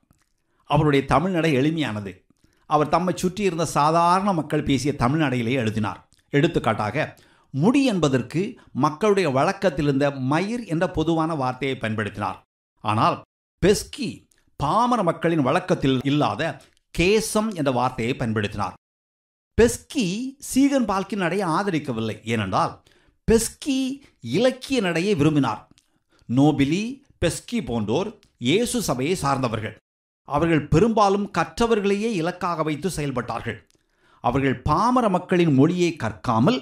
அவருடைய தமிழ்நடை எளிமையானது. அவர் தம்மை சுற்றியிருந்த சாதாரண மக்கள் பேசிய தமிழ்நடையிலே எழுதினார். எடுத்துக்காட்டாக முடி என்பதற்கு மக்களுடைய வழக்கத்தில் இருந்த மயிர் என்ற பொதுவான வார்த்தையை பயன்படுத்தினார். ஆனால் பெஸ்கி பாமர மக்களின் வழக்கத்தில் இல்லாத கேசம் என்ற வார்த்தையை பயன்படுத்தினார். பெஸ்கி சீகன் பால்கின் நடையை ஆதரிக்கவில்லை. ஏனென்றால் பெஸ்கி இலக்கிய நடையை விரும்பினார். நோபிலி பெஸ்கி போன்றோர் இயேசு சபையை சார்ந்தவர்கள். அவர்கள் பெரும்பாலும் கற்றவர்களையே இலக்காக வைத்து செயல்பட்டார்கள். அவர்கள் பாமர மக்களின் மொழியை கற்காமல்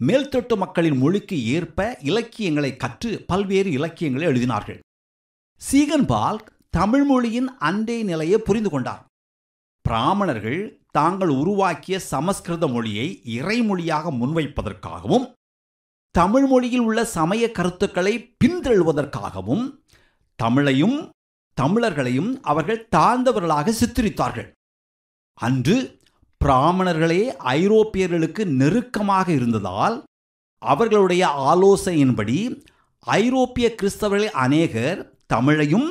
மேல்தொட்டு மக்களின் மொழிக்கு ஏற்ப இலக்கியங்களை கற்று பல்வேறு இலக்கியங்களை எழுதினார்கள். சீகன்பால் தமிழ் மொழியின் அண்டை நிலையை புரிந்து கொண்டார். பிராமணர்கள் தாங்கள் உருவாக்கிய சமஸ்கிருத மொழியை இறைமொழியாக முன்வைப்பதற்காகவும் தமிழ் மொழியில் உள்ள சமய கருத்துக்களை பின்தழுவதற்காகவும் தமிழையும் தமிழர்களையும் அவர்கள் தாழ்ந்தவர்களாக சித்தரித்தார்கள். அன்று பிராமணர்களே ஐரோப்பியர்களுக்கு நெருக்கமாக இருந்ததால் அவர்களுடைய ஆலோசனையின்படி ஐரோப்பிய கிறிஸ்தவர்கள் அநேகர் தமிழையும்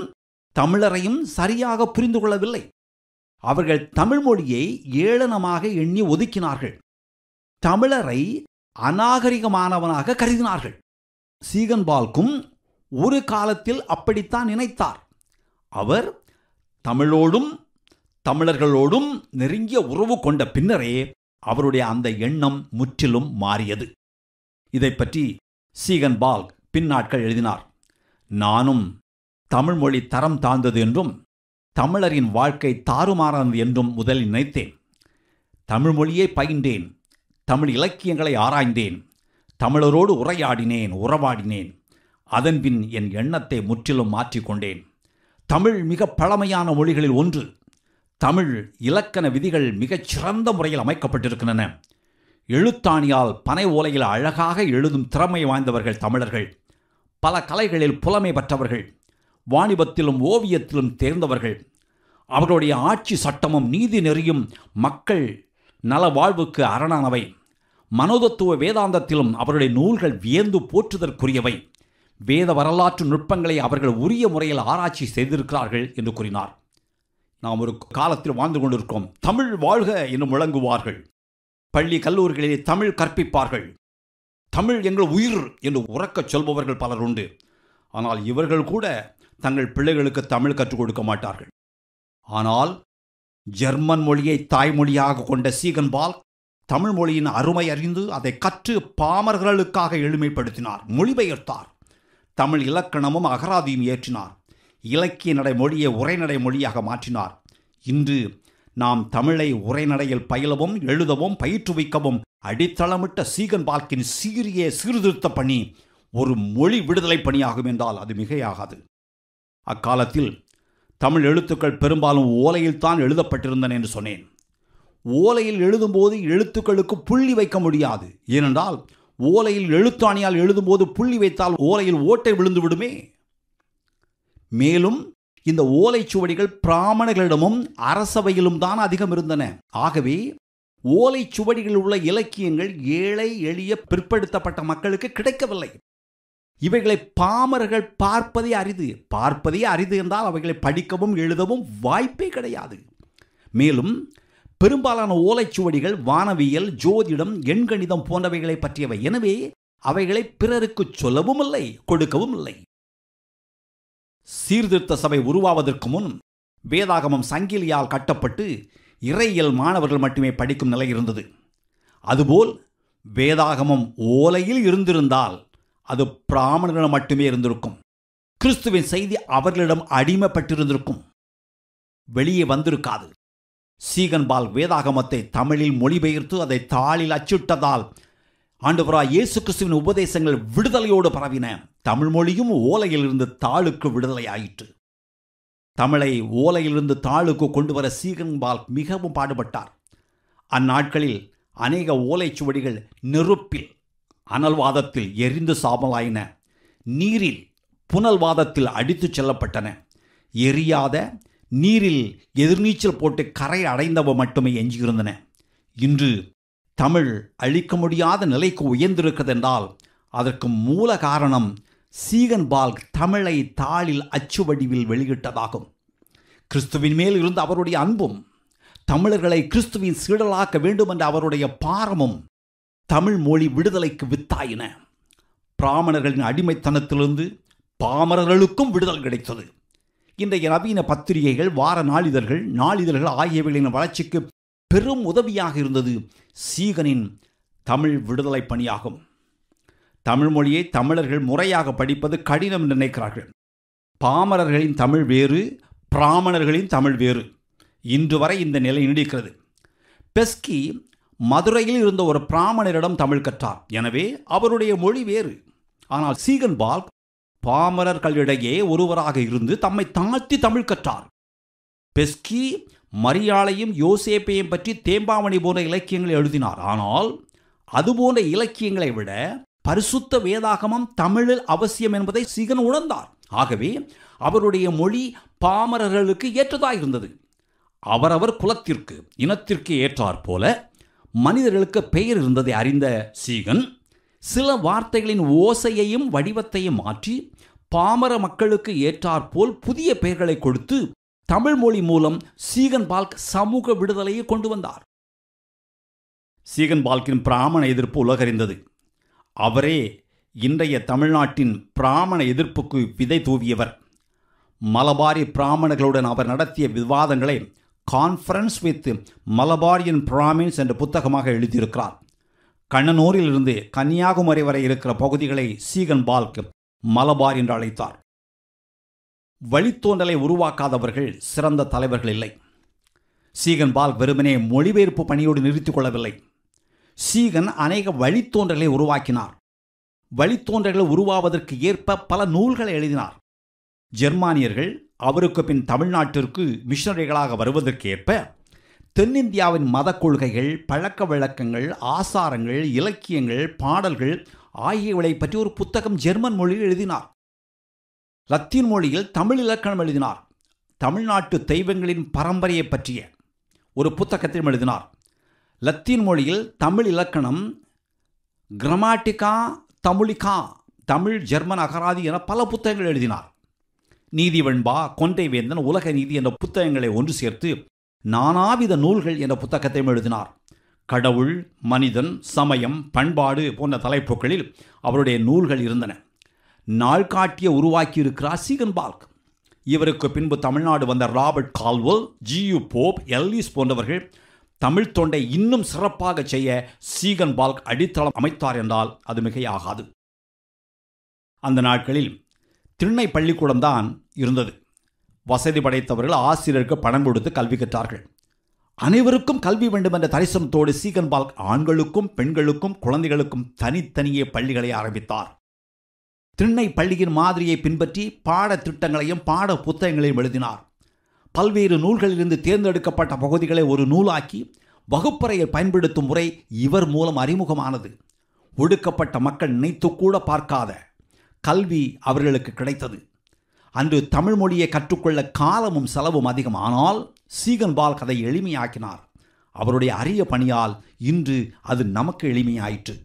தமிழரையும் சரியாக புரிந்து கொள்ளவில்லை. அவர்கள் தமிழ் மொழியை ஏளனமாக எண்ணி ஒதுக்கினார்கள். தமிழரை அநாகரிகமானவனாக கருதினார்கள். சீகன்பால்கும் ஒரு காலத்தில் அப்படித்தான் நினைத்தார். அவர் தமிழோடும் தமிழர்களோடும் நெருங்கிய உறவு கொண்ட பின்னரே அவருடைய அந்த எண்ணம் முற்றிலும் மாறியது. இதை பற்றி சீகன்பால் பின்னாட்கள் எழுதினார். நானும் தமிழ் மொழி தரம் தாழ்ந்தது என்றும் தமிழரின் வாழ்க்கை தாறுமாறானது என்றும் முதலில் நினைத்தேன். தமிழ் மொழியை பயின்றேன். தமிழ் இலக்கியங்களை ஆராய்ந்தேன். தமிழரோடு உரையாடினேன் உறவாடினேன். அதன்பின் என் எண்ணத்தை முற்றிலும் மாற்றிக்கொண்டேன் தமிழ் மிக பழமையான மொழிகளில் ஒன்று. தமிழ் இலக்கண விதிகள் மிகச் சிறந்த முறையில் அமைக்கப்பட்டிருக்கின்றன. எழுத்தாணியால் பனை ஓலையில் அழகாக எழுதும் திறமை வாய்ந்தவர்கள் தமிழர்கள். பல கலைகளில் புலமை பெற்றவர்கள். வாணிபத்திலும் ஓவியத்திலும் தேர்ந்தவர்கள். அவர்களுடைய ஆட்சி சட்டமும் நீதி நெறியும் மக்கள் நல வாழ்வுக்கு அரணானவை. மனோதத்துவ வேதாந்தத்திலும் அவருடைய நூல்கள் வியந்து போற்றுதற்குரியவை. வேத வரலாற்று நுட்பங்களை அவர்கள் உரிய முறையில் ஆராய்ச்சி செய்திருக்கிறார்கள் என்று கூறினார். நாம் ஒரு காலத்தில் வாழ்ந்து கொண்டிருக்கோம் தமிழ் வாழ்க என்று முழங்குவார்கள். பள்ளி கல்லூரிகளிலே தமிழ் கற்பிப்பார்கள். தமிழ் எங்கள் உயிர் என்று உறக்கச் சொல்பவர்கள் பலர் உண்டு. ஆனால் இவர்கள் கூட தங்கள் பிள்ளைகளுக்கு தமிழ் கற்றுக் கொடுக்க மாட்டார்கள். ஆனால் ஜெர்மன் மொழியை தாய்மொழியாக கொண்ட சீகன்பால் தமிழ் மொழியின் அருமை அறிந்து அதை கற்று பாமர்களுக்காக எளிமைப்படுத்தினார் மொழிபெயர்த்தார். தமிழ் இலக்கணமும் அகராதியும் ஏற்றினார். இலக்கிய நடை மொழியை உரைநடை மொழியாக மாற்றினார். இன்று நாம் தமிழை உரைநடையில் பயிலவும் எழுதவும் பயிற்றுவிக்கவும் அடித்தளமிட்ட சீகன் பால்கின் சீரிய சீர்திருத்த பணி ஒரு மொழி விடுதலை பணியாகும் என்றால் அது மிகையாகாது. அக்காலத்தில் தமிழ் எழுத்துக்கள் பெரும்பாலும் ஓலையில் தான் எழுதப்பட்டிருந்தன என்று சொன்னேன். ஓலையில் எழுதும்போது எழுத்துக்களுக்கு புள்ளி வைக்க முடியாது. ஏனென்றால் ஓலையில் எழுத்தாணியால் எழுதும்போது புள்ளி வைத்தால் ஓலையில் ஓட்டை விழுந்து விடுமே. மேலும் இந்த ஓலைச்சுவடிகள் பிராமணர்களிடமும் அரசவையிலும் தான் அதிகம் இருந்தன. ஆகவே ஓலைச்சுவடிகளில் உள்ள இலக்கியங்கள் ஏழை எளிய பிற்படுத்தப்பட்ட மக்களுக்கு கிடைக்கவில்லை. இவைகளை பாமர்கள் பார்ப்பதே அரிது. பார்ப்பதே அரிது என்றால் அவைகளை படிக்கவும் எழுதவும் வாய்ப்பே கிடையாது. மேலும் பெரும்பாலான ஓலைச்சுவடிகள் வானவியல் ஜோதிடம் எண்கணிதம் போன்றவைகளை பற்றியவை. எனவே அவைகளை பிறருக்கு சொல்லவும் இல்லை கொடுக்கவும் இல்லை. சீர்திருத்த சபை உருவாவதற்கு முன் வேதாகமம் சங்கிலியால் கட்டப்பட்டு இறையியல் மாணவர்கள் மட்டுமே படிக்கும் நிலை இருந்தது. அதுபோல் வேதாகமம் ஓலையில் இருந்திருந்தால் அது பிராமணர்களிடம் மட்டுமே இருந்திருக்கும். கிறிஸ்துவின் செய்தி அவர்களிடம் அடிமைப்பட்டிருந்திருக்கும். வெளியே வந்திருக்காது. சீகன்பால் வேதாகமத்தை தமிழில் மொழிபெயர்த்து அதை தாளில் அச்சிட்டதால் ஆண்டவராய் இயேசு கிறிஸ்துவின் உபதேசங்கள் விடுதலையோடு பரவின. தமிழ் மொழியும் ஓலையிலிருந்து தாளுக்கு விடுதலை ஆயிற்று தமிழை ஓலையிலிருந்து தாளுக்கு கொண்டு வர சீகன்பால் மிகவும் பாடுபட்டார். அந்நாட்களில் அநேக ஓலைச்சுவடிகள் நெருப்பில் அனல்வாதத்தில் எரிந்து சாமலாயின நீரில் புனல்வாதத்தில் அடித்துச் செல்லப்பட்டன. எரியாத நீரில் எதிர்நீச்சல் போட்டு கரை அடைந்தவ மட்டுமே எஞ்சியிருந்தன. இன்று தமிழ் அழிக்க முடியாத நிலைக்கு உயர்ந்திருக்கிறதென்றால் அதற்கு மூல காரணம் சீகன்பால்க் தமிழை தாளில் அச்சு வடிவில் வெளியிட்டதாகும். கிறிஸ்துவின் மேல் இருந்த அவருடைய அன்பும் தமிழர்களை கிறிஸ்துவின் சீடலாக்க வேண்டும் என்ற அவருடைய பாரமும் தமிழ் மொழி விடுதலைக்கு வித்தாயின. பிராமணர்களின் அடிமைத்தனத்திலிருந்து பாமரர்களுக்கும் விடுதல் கிடைத்தது. இன்றைய நவீன பத்திரிகைகள் வார நாளிதழ்கள் நாளிதழ்கள் ஆகியவைகளின் வளர்ச்சிக்கு பெரும் உதவியாக இருந்தது சீகனின் தமிழ் விடுதலை பணியாகும். தமிழ் மொழியை தமிழர்கள் முறையாக படிப்பது கடினம் என்று நினைக்கிறார்கள். பாமரர்களின் தமிழ் வேறு பிராமணர்களின் தமிழ் வேறு. இன்று வரை இந்த நிலை நீடிக்கிறது. பெஸ்கி மதுரையில் இருந்த ஒரு பிராமணரிடம் தமிழ் கற்றார். எனவே அவருடைய மொழி வேறு. ஆனால் சீகன் பால்க் பாமரர்களிடையே ஒருவராக இருந்து தம்மை தாழ்த்தி தமிழ் கற்றார். பெஸ்கி மரியாளையும் யோசேப்பையும் பற்றி தேம்பாமணி போன்ற இலக்கியங்களை எழுதினார். ஆனால் அதுபோன்ற இலக்கியங்களை விட பரிசுத்த வேதாகமம் தமிழில் அவசியம் என்பதை சீகன் உணர்ந்தார். ஆகவே அவருடைய மொழி பாமரர்களுக்கு ஏற்றதாக இருந்தது அவரவர் குலத்திற்கு இனத்திற்கு ஏற்றாற் போல மனிதர்களுக்கு பெயர் இருந்ததை அறிந்த சீகன் சில வார்த்தைகளின் ஓசையையும் வடிவத்தையும் மாற்றி பாமர மக்களுக்கு ஏற்றாற்போல் புதிய பெயர்களை கொடுத்து தமிழ் மொழி மூலம் சீகன் பால்க் சமூக விடுதலையை கொண்டு வந்தார். சீகன் பால்கின் பிராமண எதிர்ப்பு உலகறிந்தது. அவரே இன்றைய தமிழ்நாட்டின் பிராமண எதிர்ப்புக்கு விதை தூவியவர். மலபாரி பிராமணர்களுடன் அவர் நடத்திய விவாதங்களை கான்ஃபரன்ஸ் வித் மலபாரியன் பிராமின்ஸ் என்ற புத்தகமாக எழுதியிருக்கிறார். கண்ணனூரிலிருந்து கன்னியாகுமரி வரை இருக்கிற பகுதிகளை சீகன் பால்க் மலபார் என்று அழைத்தார். வழித்தோன்றலை உருவாக்காதவர்கள் சிறந்த தலைவர்கள் இல்லை. சீகன் பால் வெறுமனே மொழிபெயர்ப்பு பணியோடு நிறுத்திக் கொள்ளவில்லை. சீகன் அநேக வழித்தோன்றலை உருவாக்கினார். வழித்தோன்றல்கள் உருவாவதற்கு ஏற்ப பல நூல்களை எழுதினார். ஜெர்மானியர்கள் அவருக்கு பின் தமிழ்நாட்டிற்கு மிஷனரிகளாக வருவதற்கேற்ப தென்னிந்தியாவின் மத கொள்கைகள் பழக்க வழக்கங்கள் ஆசாரங்கள் இலக்கியங்கள் பாடல்கள் ஆகியவளை பற்றி ஒரு புத்தகம் ஜெர்மன் மொழியில் எழுதினார். லத்தீன் மொழியில் தமிழ் இலக்கணம் எழுதினார். தமிழ்நாட்டு தெய்வங்களின் பரம்பரையை பற்றிய ஒரு புத்தகத்தையும் எழுதினார். லத்தீன் மொழியில் தமிழ் இலக்கணம் கிரமாட்டிகா தமிழிகா தமிழ் ஜெர்மன் அகராதி என பல புத்தகங்கள் எழுதினார். நீதிவெண்பா கொன்றை வேந்தன் உலக நீதி என்ற புத்தகங்களை ஒன்று சேர்த்து நானாவித நூல்கள் என்ற புத்தகத்தையும் எழுதினார். கடவுள் மனிதன் சமயம் பண்பாடு போன்ற தலைப்புகளில் அவருடைய நூல்கள் இருந்தன. நாள்காட்டிய உருவாக்கியிருக்கிறார் சீகன் பால்க். இவருக்கு பின்பு தமிழ்நாடு வந்த ராபர்ட் கால்வல் ஜியு போப் எல்லிஸ் போன்றவர்கள் தமிழ் தொண்டை இன்னும் சிறப்பாக செய்ய சீகன் பால்க் அடித்தளம் அமைத்தார் என்றால் அது மிகையாகாது. அந்த நாட்களில் திண்ணை பள்ளிக்கூடம் தான் இருந்தது. வசதி படைத்தவர்கள் ஆசிரியருக்கு பணம் கொடுத்து கல்வி கற்றார்கள். அனைவருக்கும் கல்வி வேண்டும் என்ற தரிசனத்தோடு சீகன் பால்க் ஆண்களுக்கும் பெண்களுக்கும் குழந்தைகளுக்கும் தனித்தனியே பள்ளிகளை ஆரம்பித்தார். திண்ணை பள்ளியின் மாதிரியை பின்பற்றி பாடத்திட்டங்களையும் பாட புத்தகங்களையும் எழுதினார். பல்வேறு நூல்களிலிருந்து தேர்ந்தெடுக்கப்பட்ட பகுதிகளை ஒரு நூலாக்கி வகுப்பறையில் பயன்படுத்தும் முறை இவர் மூலம் அறிமுகமானது. ஒடுக்கப்பட்ட மக்கள் நினைத்து கூட பார்க்காத கல்வி அவர்களுக்கு கிடைத்தது. அன்று தமிழ் மொழியை கற்றுக்கொள்ள காலமும் செலவும் அதிகம் ஆனால் சீகன்பால் கதை எளிமையாக்கினார். அவருடைய அரிய பணியால் இன்று அது நமக்கு எளிமையாயிற்று.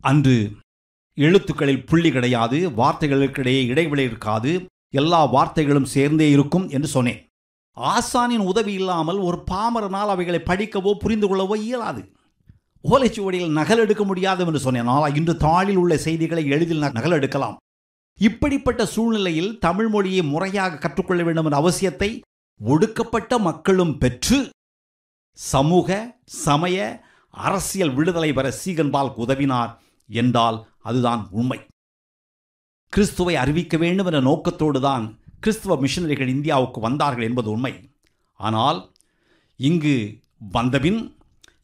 அன்று எழுத்துக்களில் புள்ளி கிடையாது வார்த்தைகளுக்கிடையே இடைவெளி இருக்காது எல்லா வார்த்தைகளும் சேர்ந்தே இருக்கும் என்று சொன்னேன். ஆசானின் உதவி இல்லாமல் ஒரு பாமரனால் அவைகளை படிக்கவோ புரிந்து கொள்ளவோ இயலாது. ஓலைச்சுவடியில் நகல் எடுக்க முடியாது என்று சொன்னேன். ஆனால் இன்று தாளில் உள்ள செய்திகளை எளிதில் நகல் எடுக்கலாம். இப்படிப்பட்ட சூழ்நிலையில் தமிழ் மொழியை முறையாக கற்றுக்கொள்ள வேண்டும் என்ற அவசியத்தை ஒடுக்கப்பட்ட மக்களும் பெற்று சமூக சமய அரசியல் விடுதலை பெற சீகன்பால் உதவினார் என்றால் அதுதான் உண்மை. கிறிஸ்துவை அறிவிக்க வேண்டும் என்ற நோக்கத்தோடு தான் கிறிஸ்துவ மிஷனரிகள் இந்தியாவுக்கு வந்தார்கள் என்பது உண்மை. ஆனால் இங்கு வந்தபின்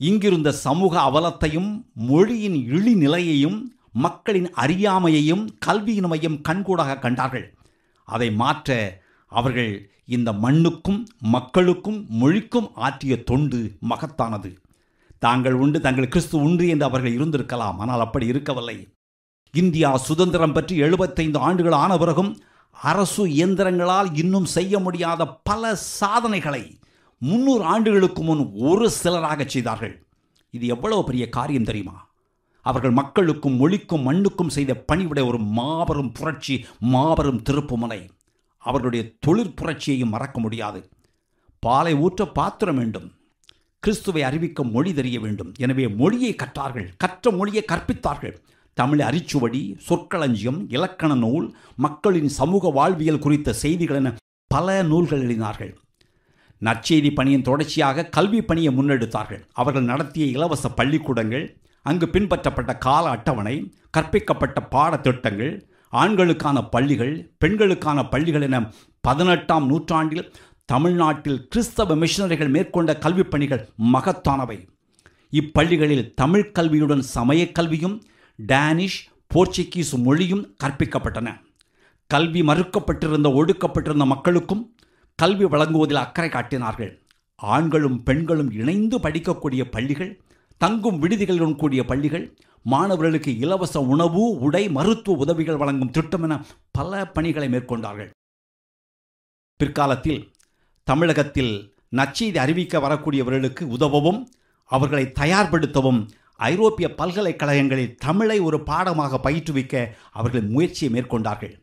இங்கிருந்த சமூக அவலத்தையும் மொழியின் இழிநிலையையும் மக்களின் அறியாமையையும் கல்வியின்மையும் கண்கூடாக கண்டார்கள். அதை மாற்ற அவர்கள் இந்த மண்ணுக்கும் மக்களுக்கும் மொழிக்கும் ஆற்றிய தொண்டு மகத்தானது. தாங்கள் உண்டு தங்கள் கிறிஸ்து உண்டு என்று அவர்கள் இருந்திருக்கலாம் ஆனால் அப்படி இருக்கவில்லை. இந்தியா சுதந்திரம் பற்றி எழுபத்தைந்து ஆண்டுகள் ஆன பிறகும் அரசு இயந்திரங்களால் இன்னும் செய்ய முடியாத பல சாதனைகளை முந்நூறு ஆண்டுகளுக்கு முன் ஒரு சிலராக செய்தார்கள். இது எவ்வளவு பெரிய காரியம் தெரியுமா? அவர்கள் மக்களுக்கும் மொழிக்கும் மண்ணுக்கும் செய்த பணிவிட ஒரு மாபெரும் புரட்சி மாபெரும் திருப்புமுனை. அவர்களுடைய தொழிற்புரட்சியையும் மறக்க முடியாது. பாலை ஊற்ற பாத்திரம் வேண்டும். கிறிஸ்துவை அறிவிக்க மொழி தெரிய வேண்டும். எனவே மொழியை கற்றார்கள். கற்ற மொழியை கற்பித்தார்கள். தமிழ் அரிச்சுவடி சொற்களஞ்சியம் இலக்கண நூல் மக்களின் சமூக வாழ்வியல் குறித்த செய்திகள் என பல நூல்கள் எழுதினார்கள். நற்செய்தி பணியின் தொடர்ச்சியாக கல்வி பணியை முன்னெடுத்தார்கள். அவர்கள் நடத்திய இலவச பள்ளிக்கூடங்கள் அங்கு பின்பற்றப்பட்ட கால அட்டவணை கற்பிக்கப்பட்ட பாடத்திட்டங்கள் ஆண்களுக்கான பள்ளிகள் பெண்களுக்கான பள்ளிகள் என பதினெட்டாம் நூற்றாண்டில் தமிழ்நாட்டில் கிறிஸ்தவ மிஷனரிகள் மேற்கொண்ட கல்விப் பணிகள் மகத்தானவை. இப்பள்ளிகளில் தமிழ் கல்வியுடன் சமயக் கல்வியும் டேனிஷ் போர்ச்சுகீஸ் மொழியும் கற்பிக்கப்பட்டன. கல்வி மறுக்கப்பட்டிருந்த ஒடுக்கப்பட்டிருந்த மக்களுக்கும் கல்வி வழங்குவதில் அக்கறை காட்டினார்கள். ஆண்களும் பெண்களும் இணைந்து படிக்கக்கூடிய பள்ளிகள் தங்கும் விடுதிகளுடன் கூடிய பள்ளிகள் மாணவர்களுக்கு இலவச உணவு உடை மருத்துவ உதவிகள் வழங்கும் திட்டம் என பல பணிகளை மேற்கொண்டார்கள். பிற்காலத்தில் தமிழகத்தில் நச்செய்தி அறிவிக்க வரக்கூடியவர்களுக்கு உதவவும் அவர்களை தயார்படுத்தவும் ஐரோப்பிய பல்கலைக்கழகங்களில் தமிழை ஒரு பாடமாக பயிற்றுவிக்க அவர்கள் முயற்சியை மேற்கொண்டார்கள்.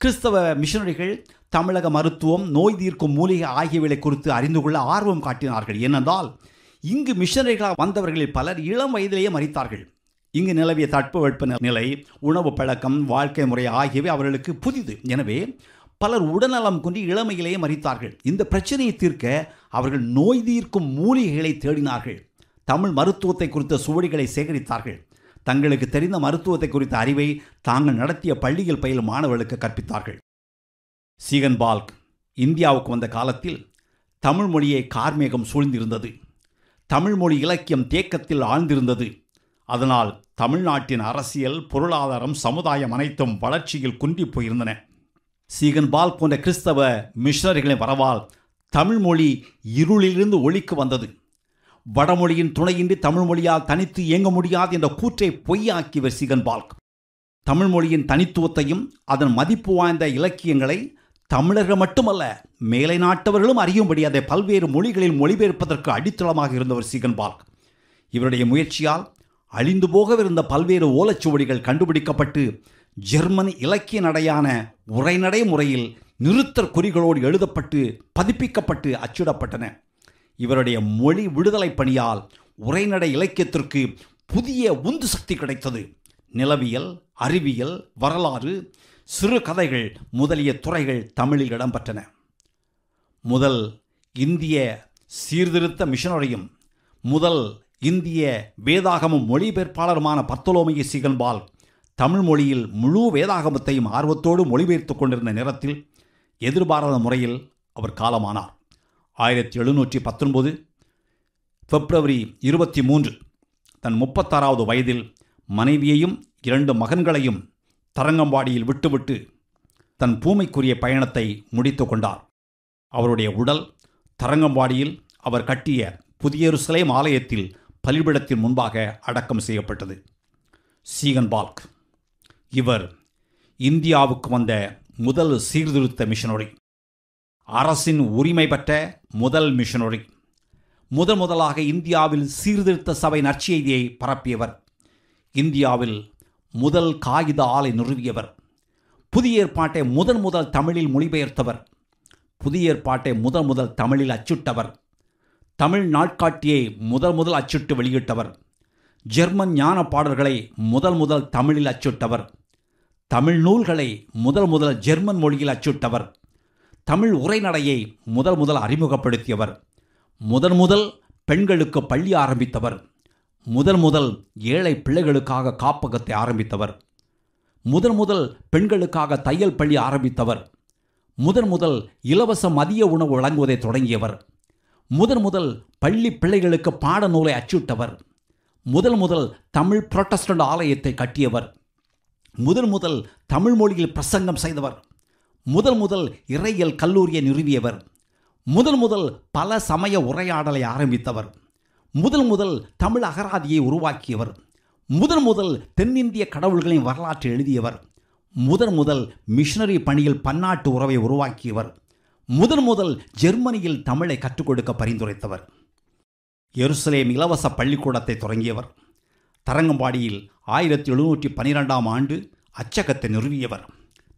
கிறிஸ்தவ மிஷனரிகள் தமிழக மருத்துவம் நோய் தீர்க்கும் மூலிகை ஆகியவை குறித்து அறிந்து கொள்ள ஆர்வம் காட்டினார்கள். ஏனென்றால் இங்கு மிஷனரிகளாக வந்தவர்களில் பலர் இளம் வயதிலேயே மறித்தார்கள் இங்கு நிலவிய தட்பவெட்ப நிலை உணவு பழக்கம் வாழ்க்கை முறை ஆகியவை அவர்களுக்கு புதிது. எனவே பலர் உடல்நலம் கொண்டு இளமையிலேயே மறித்தார்கள் இந்த பிரச்சனையை தீர்க்க அவர்கள் நோய் தீர்க்கும் மூலிகைகளை தேடினார்கள். தமிழ் மருத்துவத்தை குறித்த சுவடிகளை சேகரித்தார்கள். தங்களுக்கு தெரிந்த மருத்துவத்தை குறித்த அறிவை தாங்கள் நடத்திய பள்ளியில் பயிலும் மாணவர்களுக்கு கற்பித்தார்கள். சீகன் பால்க் இந்தியாவுக்கு வந்த காலத்தில் தமிழ் மொழியை கார்மேகம் சூழ்ந்திருந்தது. தமிழ் மொழி இலக்கியம் தேக்கத்தில் ஆழ்ந்திருந்தது. அதனால் தமிழ்நாட்டின் அரசியல் பொருளாதாரம் சமுதாயம் அனைத்தும் வளர்ச்சியில் குன்றி போயிருந்தன. சீகன் பால் போன்ற கிறிஸ்தவ மிஷனரிகளின் வரவால் தமிழ் மொழி இருளிலிருந்து ஒளிக்கு வந்தது. வடமொழியின் துணையின்றி தமிழ் மொழியால் தனித்து இயங்க முடியாது என்ற கூற்றை பொய்யாக்கியவர் சிகன் பால்க். தமிழ் மொழியின் தனித்துவத்தையும் அதன் மதிப்பு வாய்ந்த இலக்கியங்களை தமிழர்கள் மட்டுமல்ல மேலை நாட்டவர்களும் அறியும்படி அதை பல்வேறு மொழிகளில் மொழிபெயர்ப்பதற்கு அடித்தளமாக இருந்தவர் சீகன் பால்க். இவருடைய முயற்சியால் அழிந்து போகவிருந்த பல்வேறு ஓலைச்சுவடிகள் கண்டுபிடிக்கப்பட்டு ஜெர்மன் இலக்கிய நடையான உரைநடை முறையில் நிறுத்தற் குறிகளோடு எழுதப்பட்டு பதிப்பிக்கப்பட்டு அச்சிடப்பட்டன. இவருடைய மொழி விடுதலை பணியால் உரைநடை இலக்கியத்திற்கு புதிய உந்து சக்தி கிடைத்தது. நிலவியல் அறிவியல் வரலாறு சிறு கதைகள் முதலிய துறைகள் தமிழில் இடம்பெற்றன. முதல் இந்திய சீர்திருத்த மிஷனரியும் முதல் இந்திய வேதாகமம் மொழிபெயர்ப்பாளருமான பத்தலோமைய சிகன்பால் தமிழ் மொழியில் முழு வேதாகமத்தையும் ஆர்வத்தோடு மொழிபெயர்த்து கொண்டிருந்த நேரத்தில் எதிர்பாராத முறையில் அவர் காலமானார். ஆயிரத்தி எழுநூற்றி பத்தொன்பது பிப்ரவரி இருபத்தி மூன்று தன் முப்பத்தாறாவது வயதில் மனைவியையும் இரண்டு மகன்களையும் தரங்கம்பாடியில் விட்டுவிட்டு தன் பூமைக்குரிய பயணத்தை முடித்து கொண்டார். அவருடைய உடல் தரங்கம்பாடியில் அவர் கட்டிய புதியருசலேம் ஆலயத்தில் பலிபிடத்தின் முன்பாக அடக்கம் செய்யப்பட்டது. சீகன் பால்க் இவர் இந்தியாவுக்கு வந்த முதல் சீர்திருத்த மிஷனரி. அரசின் உரிமை பெற்ற முதல் மிஷனரி. முதன் முதலாக இந்தியாவில் சீர்திருத்த சபை நற்செய்தியை பரப்பியவர் இந்தியாவில் முதல் காகித ஆலை நிறுவியவர். புதிய ஏற்பாட்டை முதன் முதல் தமிழில் மொழிபெயர்த்தவர். புதிய ஏற்பாட்டை முதல் முதல் தமிழில் அச்சிட்டவர். தமிழ் நாட்காட்டியை முதல் முதல் அச்சிட்டு வெளியிட்டவர். ஜெர்மன் ஞான பாடல்களை முதல் முதல் தமிழில் அச்சிட்டவர். தமிழ் நூல்களை முதல் முதல் ஜெர்மன் மொழியில் அச்சிட்டவர். தமிழ் உரைநடையை முதல் முதல் அறிமுகப்படுத்தியவர். முதன் முதல் பெண்களுக்கு பள்ளி ஆரம்பித்தவர். முதல் முதல் ஏழை பிள்ளைகளுக்காக காப்பகத்தை ஆரம்பித்தவர். முதன் முதல் பெண்களுக்காக தையல் பள்ளி ஆரம்பித்தவர். முதன் முதல் இலவச மதிய உணவு வழங்குவதை தொடங்கியவர். முதன் முதல் பள்ளி பிள்ளைகளுக்கு பாடநூலை அச்சிட்டவர் முதல் முதல் தமிழ் புரொட்டஸ்டன்ட் ஆலயத்தை கட்டியவர். முதல் முதல் தமிழ் மொழியில் பிரசங்கம் செய்தவர். முதல் முதல் இறையியல் கல்லூரியை நிறுவியவர். முதல் முதல் பல சமய உரையாடலை ஆரம்பித்தவர். முதல் முதல் தமிழ் அகராதியை உருவாக்கியவர். முதன் முதல் தென்னிந்திய கடவுள்களின் வரலாற்றை எழுதியவர். முதன் முதல் மிஷனரி பணியில் பன்னாட்டு உறவை உருவாக்கியவர். முதன் முதல் ஜெர்மனியில் தமிழை கற்றுக் கொடுக்க பரிந்துரைத்தவர். எருசலேம் இலவச பள்ளிக்கூடத்தை தொடங்கியவர். தரங்கம்பாடியில் ஆயிரத்தி எழுநூற்றி பன்னிரெண்டாம் ஆண்டு அச்சகத்தை நிறுவியவர்.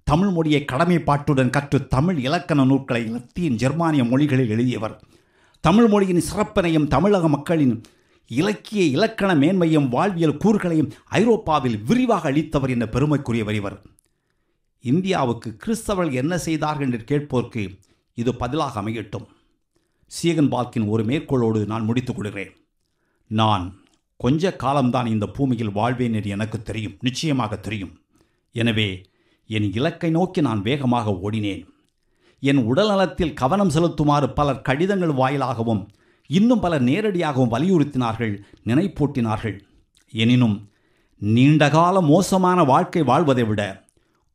தமிழ் மொழியை கடமைப்பாட்டுடன் கற்று தமிழ் இலக்கண நூல்களை லத்தீன் ஜெர்மானிய மொழிகளில் எழுதியவர். தமிழ் மொழியின் சிறப்பினையும் தமிழக மக்களின் இலக்கிய இலக்கண மேன்மையும் வாழ்வியல் கூறுகளையும் ஐரோப்பாவில் விரிவாக அளித்தவர் என்ற பெருமைக்குரியவர் இவர். இந்தியாவுக்கு கிறிஸ்தவர்கள் என்ன செய்தார்கள் என்று கேட்போர்க்கு இது பதிலாக அமையட்டும். சீகன் பால்கின் ஒரு மேற்கோளோடு நான் முடித்துக் கொள்கிறேன். நான் கொஞ்ச காலம்தான் இந்த பூமியில் வாழ்வேன் என்று எனக்கு தெரியும் நிச்சயமாக தெரியும். எனவே என் இலக்கை நோக்கி நான் வேகமாக ஓடினேன். என் உடல்நலத்தில் கவனம் செலுத்துமாறு பலர் கடிதங்கள் வாயிலாகவும் இன்னும் பலர் நேரடியாகவும் வலியுறுத்தினார்கள் நினைப்பூட்டினார்கள். எனினும் நீண்டகால மோசமான வாழ்க்கை வாழ்வதை விட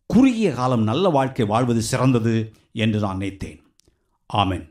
குறுகிய காலம் நல்ல வாழ்க்கை வாழ்வது சிறந்தது என்று நான் நினைத்தேன். ஆமென்.